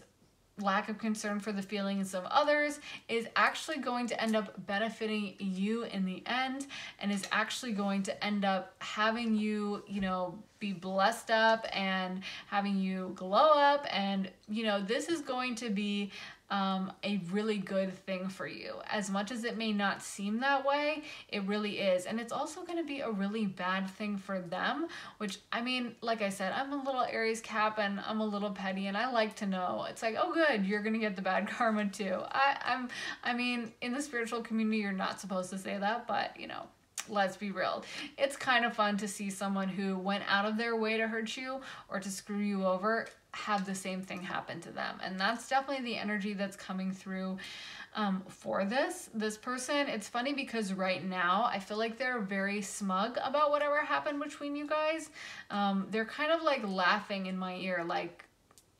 lack of concern for the feelings of others is actually going to end up benefiting you in the end and is actually going to end up having you, you know, be blessed up and having you glow up and you know, this is going to be um, a really good thing for you. As much as it may not seem that way, it really is. And it's also going to be a really bad thing for them, which I mean, like I said, I'm a little Aries cap and I'm a little petty and I like to know. It's like, oh good, you're going to get the bad karma too. I, I'm, I mean, in the spiritual community, you're not supposed to say that, but you know, let's be real. It's kind of fun to see someone who went out of their way to hurt you or to screw you over have the same thing happen to them. And that's definitely the energy that's coming through um, for this. This person, it's funny because right now I feel like they're very smug about whatever happened between you guys. Um, they're kind of like laughing in my ear, like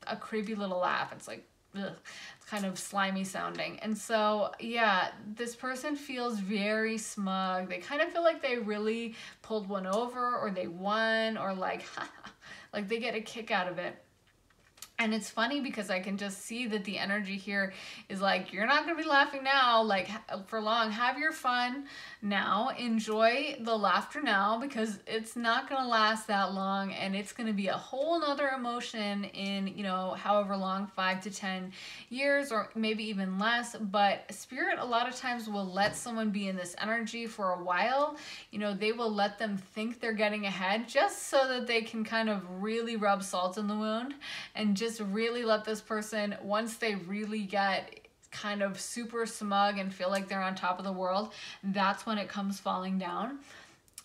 a creepy little laugh. It's like, ugh, it's kind of slimy sounding. And so, yeah, this person feels very smug. They kind of feel like they really pulled one over or they won or like, like they get a kick out of it. And it's funny because I can just see that the energy here is like, you're not going to be laughing now, like for long. Have your fun now. Enjoy the laughter now because it's not going to last that long and it's going to be a whole nother emotion in, you know, however long, five to 10 years or maybe even less. But spirit, a lot of times, will let someone be in this energy for a while. You know, they will let them think they're getting ahead just so that they can kind of really rub salt in the wound and just just really let this person, once they really get kind of super smug and feel like they're on top of the world, that's when it comes falling down.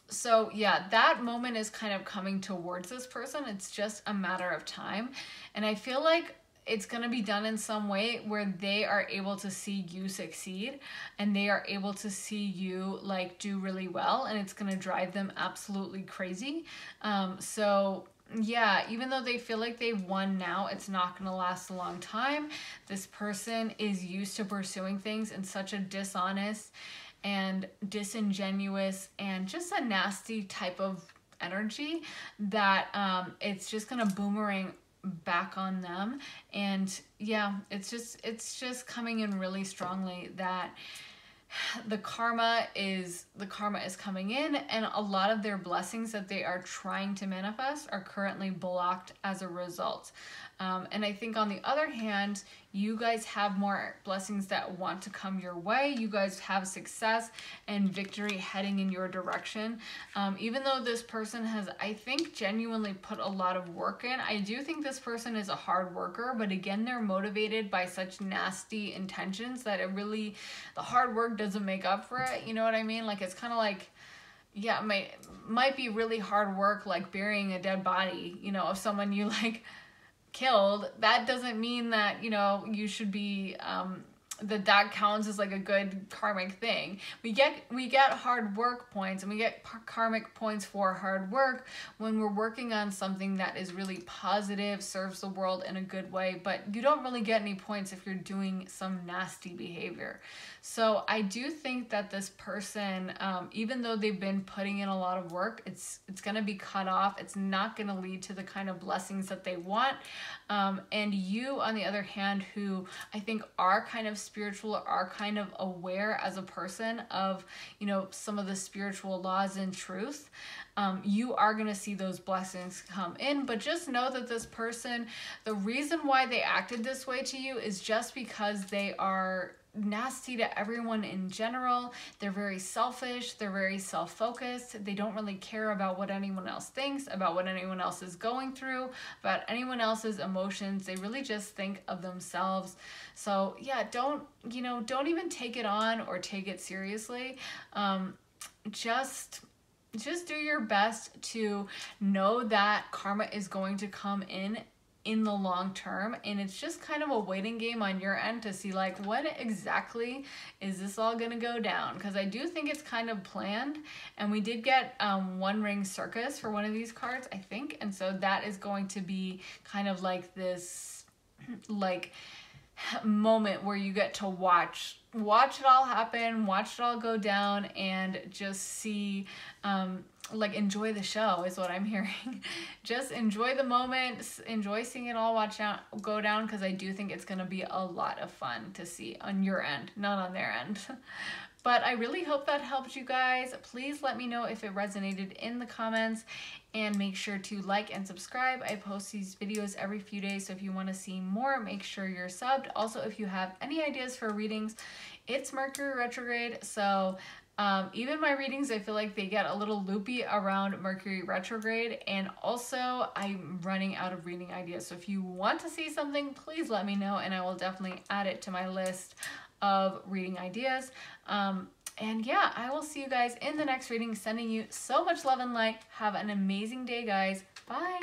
So, yeah, that moment is kind of coming towards this person. It's just a matter of time. And I feel like it's going to be done in some way where they are able to see you succeed and they are able to see you like do really well and it's going to drive them absolutely crazy um, so yeah, even though they feel like they've won now, it's not going to last a long time. This person is used to pursuing things in such a dishonest and disingenuous and just a nasty type of energy that um, it's just going to boomerang back on them and yeah it's just it's just coming in really strongly that the karma is the karma is coming in and a lot of their blessings that they are trying to manifest are currently blocked as a result um, and I think on the other hand, you guys have more blessings that want to come your way. You guys have success and victory heading in your direction. Um, even though this person has, I think, genuinely put a lot of work in, I do think this person is a hard worker, but again, they're motivated by such nasty intentions that it really, the hard work doesn't make up for it. You know what I mean? Like, it's kind of like, yeah, might might be really hard work like burying a dead body, you know, of someone you like killed, that doesn't mean that, you know, you should be um, that that counts as like a good karmic thing. We get we get hard work points and we get karmic points for hard work when we're working on something that is really positive, serves the world in a good way, but you don't really get any points if you're doing some nasty behavior. So I do think that this person, um, even though they've been putting in a lot of work, it's it's gonna be cut off. It's not gonna lead to the kind of blessings that they want. Um, and you, on the other hand, who I think are kind of spiritual, are kind of aware as a person of you know some of the spiritual laws and truth. Um, you are going to see those blessings come in. But just know that this person, the reason why they acted this way to you is just because they are nasty to everyone in general. They're very selfish, they're very self focused. They don't really care about what anyone else thinks, about what anyone else is going through, about anyone else's emotions. They really just think of themselves. So, yeah, don't, you know, don't even take it on or take it seriously. Um, just just do your best to know that karma is going to come in in the long term and it's just kind of a waiting game on your end to see like when exactly is this all going to go down? Because i do think it's kind of planned and we did get um, one ring circus for one of these cards i think and so that is going to be kind of like this like moment where you get to watch watch it all happen watch it all go down and just see um, like enjoy the show is what i'm hearing just enjoy the moment enjoy seeing it all watch out go down because i do think it's to be a lot of fun to see on your end not on their end But I really hope that helped you guys. Please let me know if it resonated in the comments and make sure to like and subscribe. I post these videos every few days, so if you want to see more, make sure you're subbed. Also, if you have any ideas for readings, it's Mercury retrograde, so um, even my readings, I feel like they get a little loopy around Mercury retrograde, and also I'm running out of reading ideas. So if you want to see something, please let me know, and I will definitely add it to my list of reading ideas. Um, and yeah, I will see you guys in the next reading. Sending you so much love and light. Have an amazing day, guys. Bye.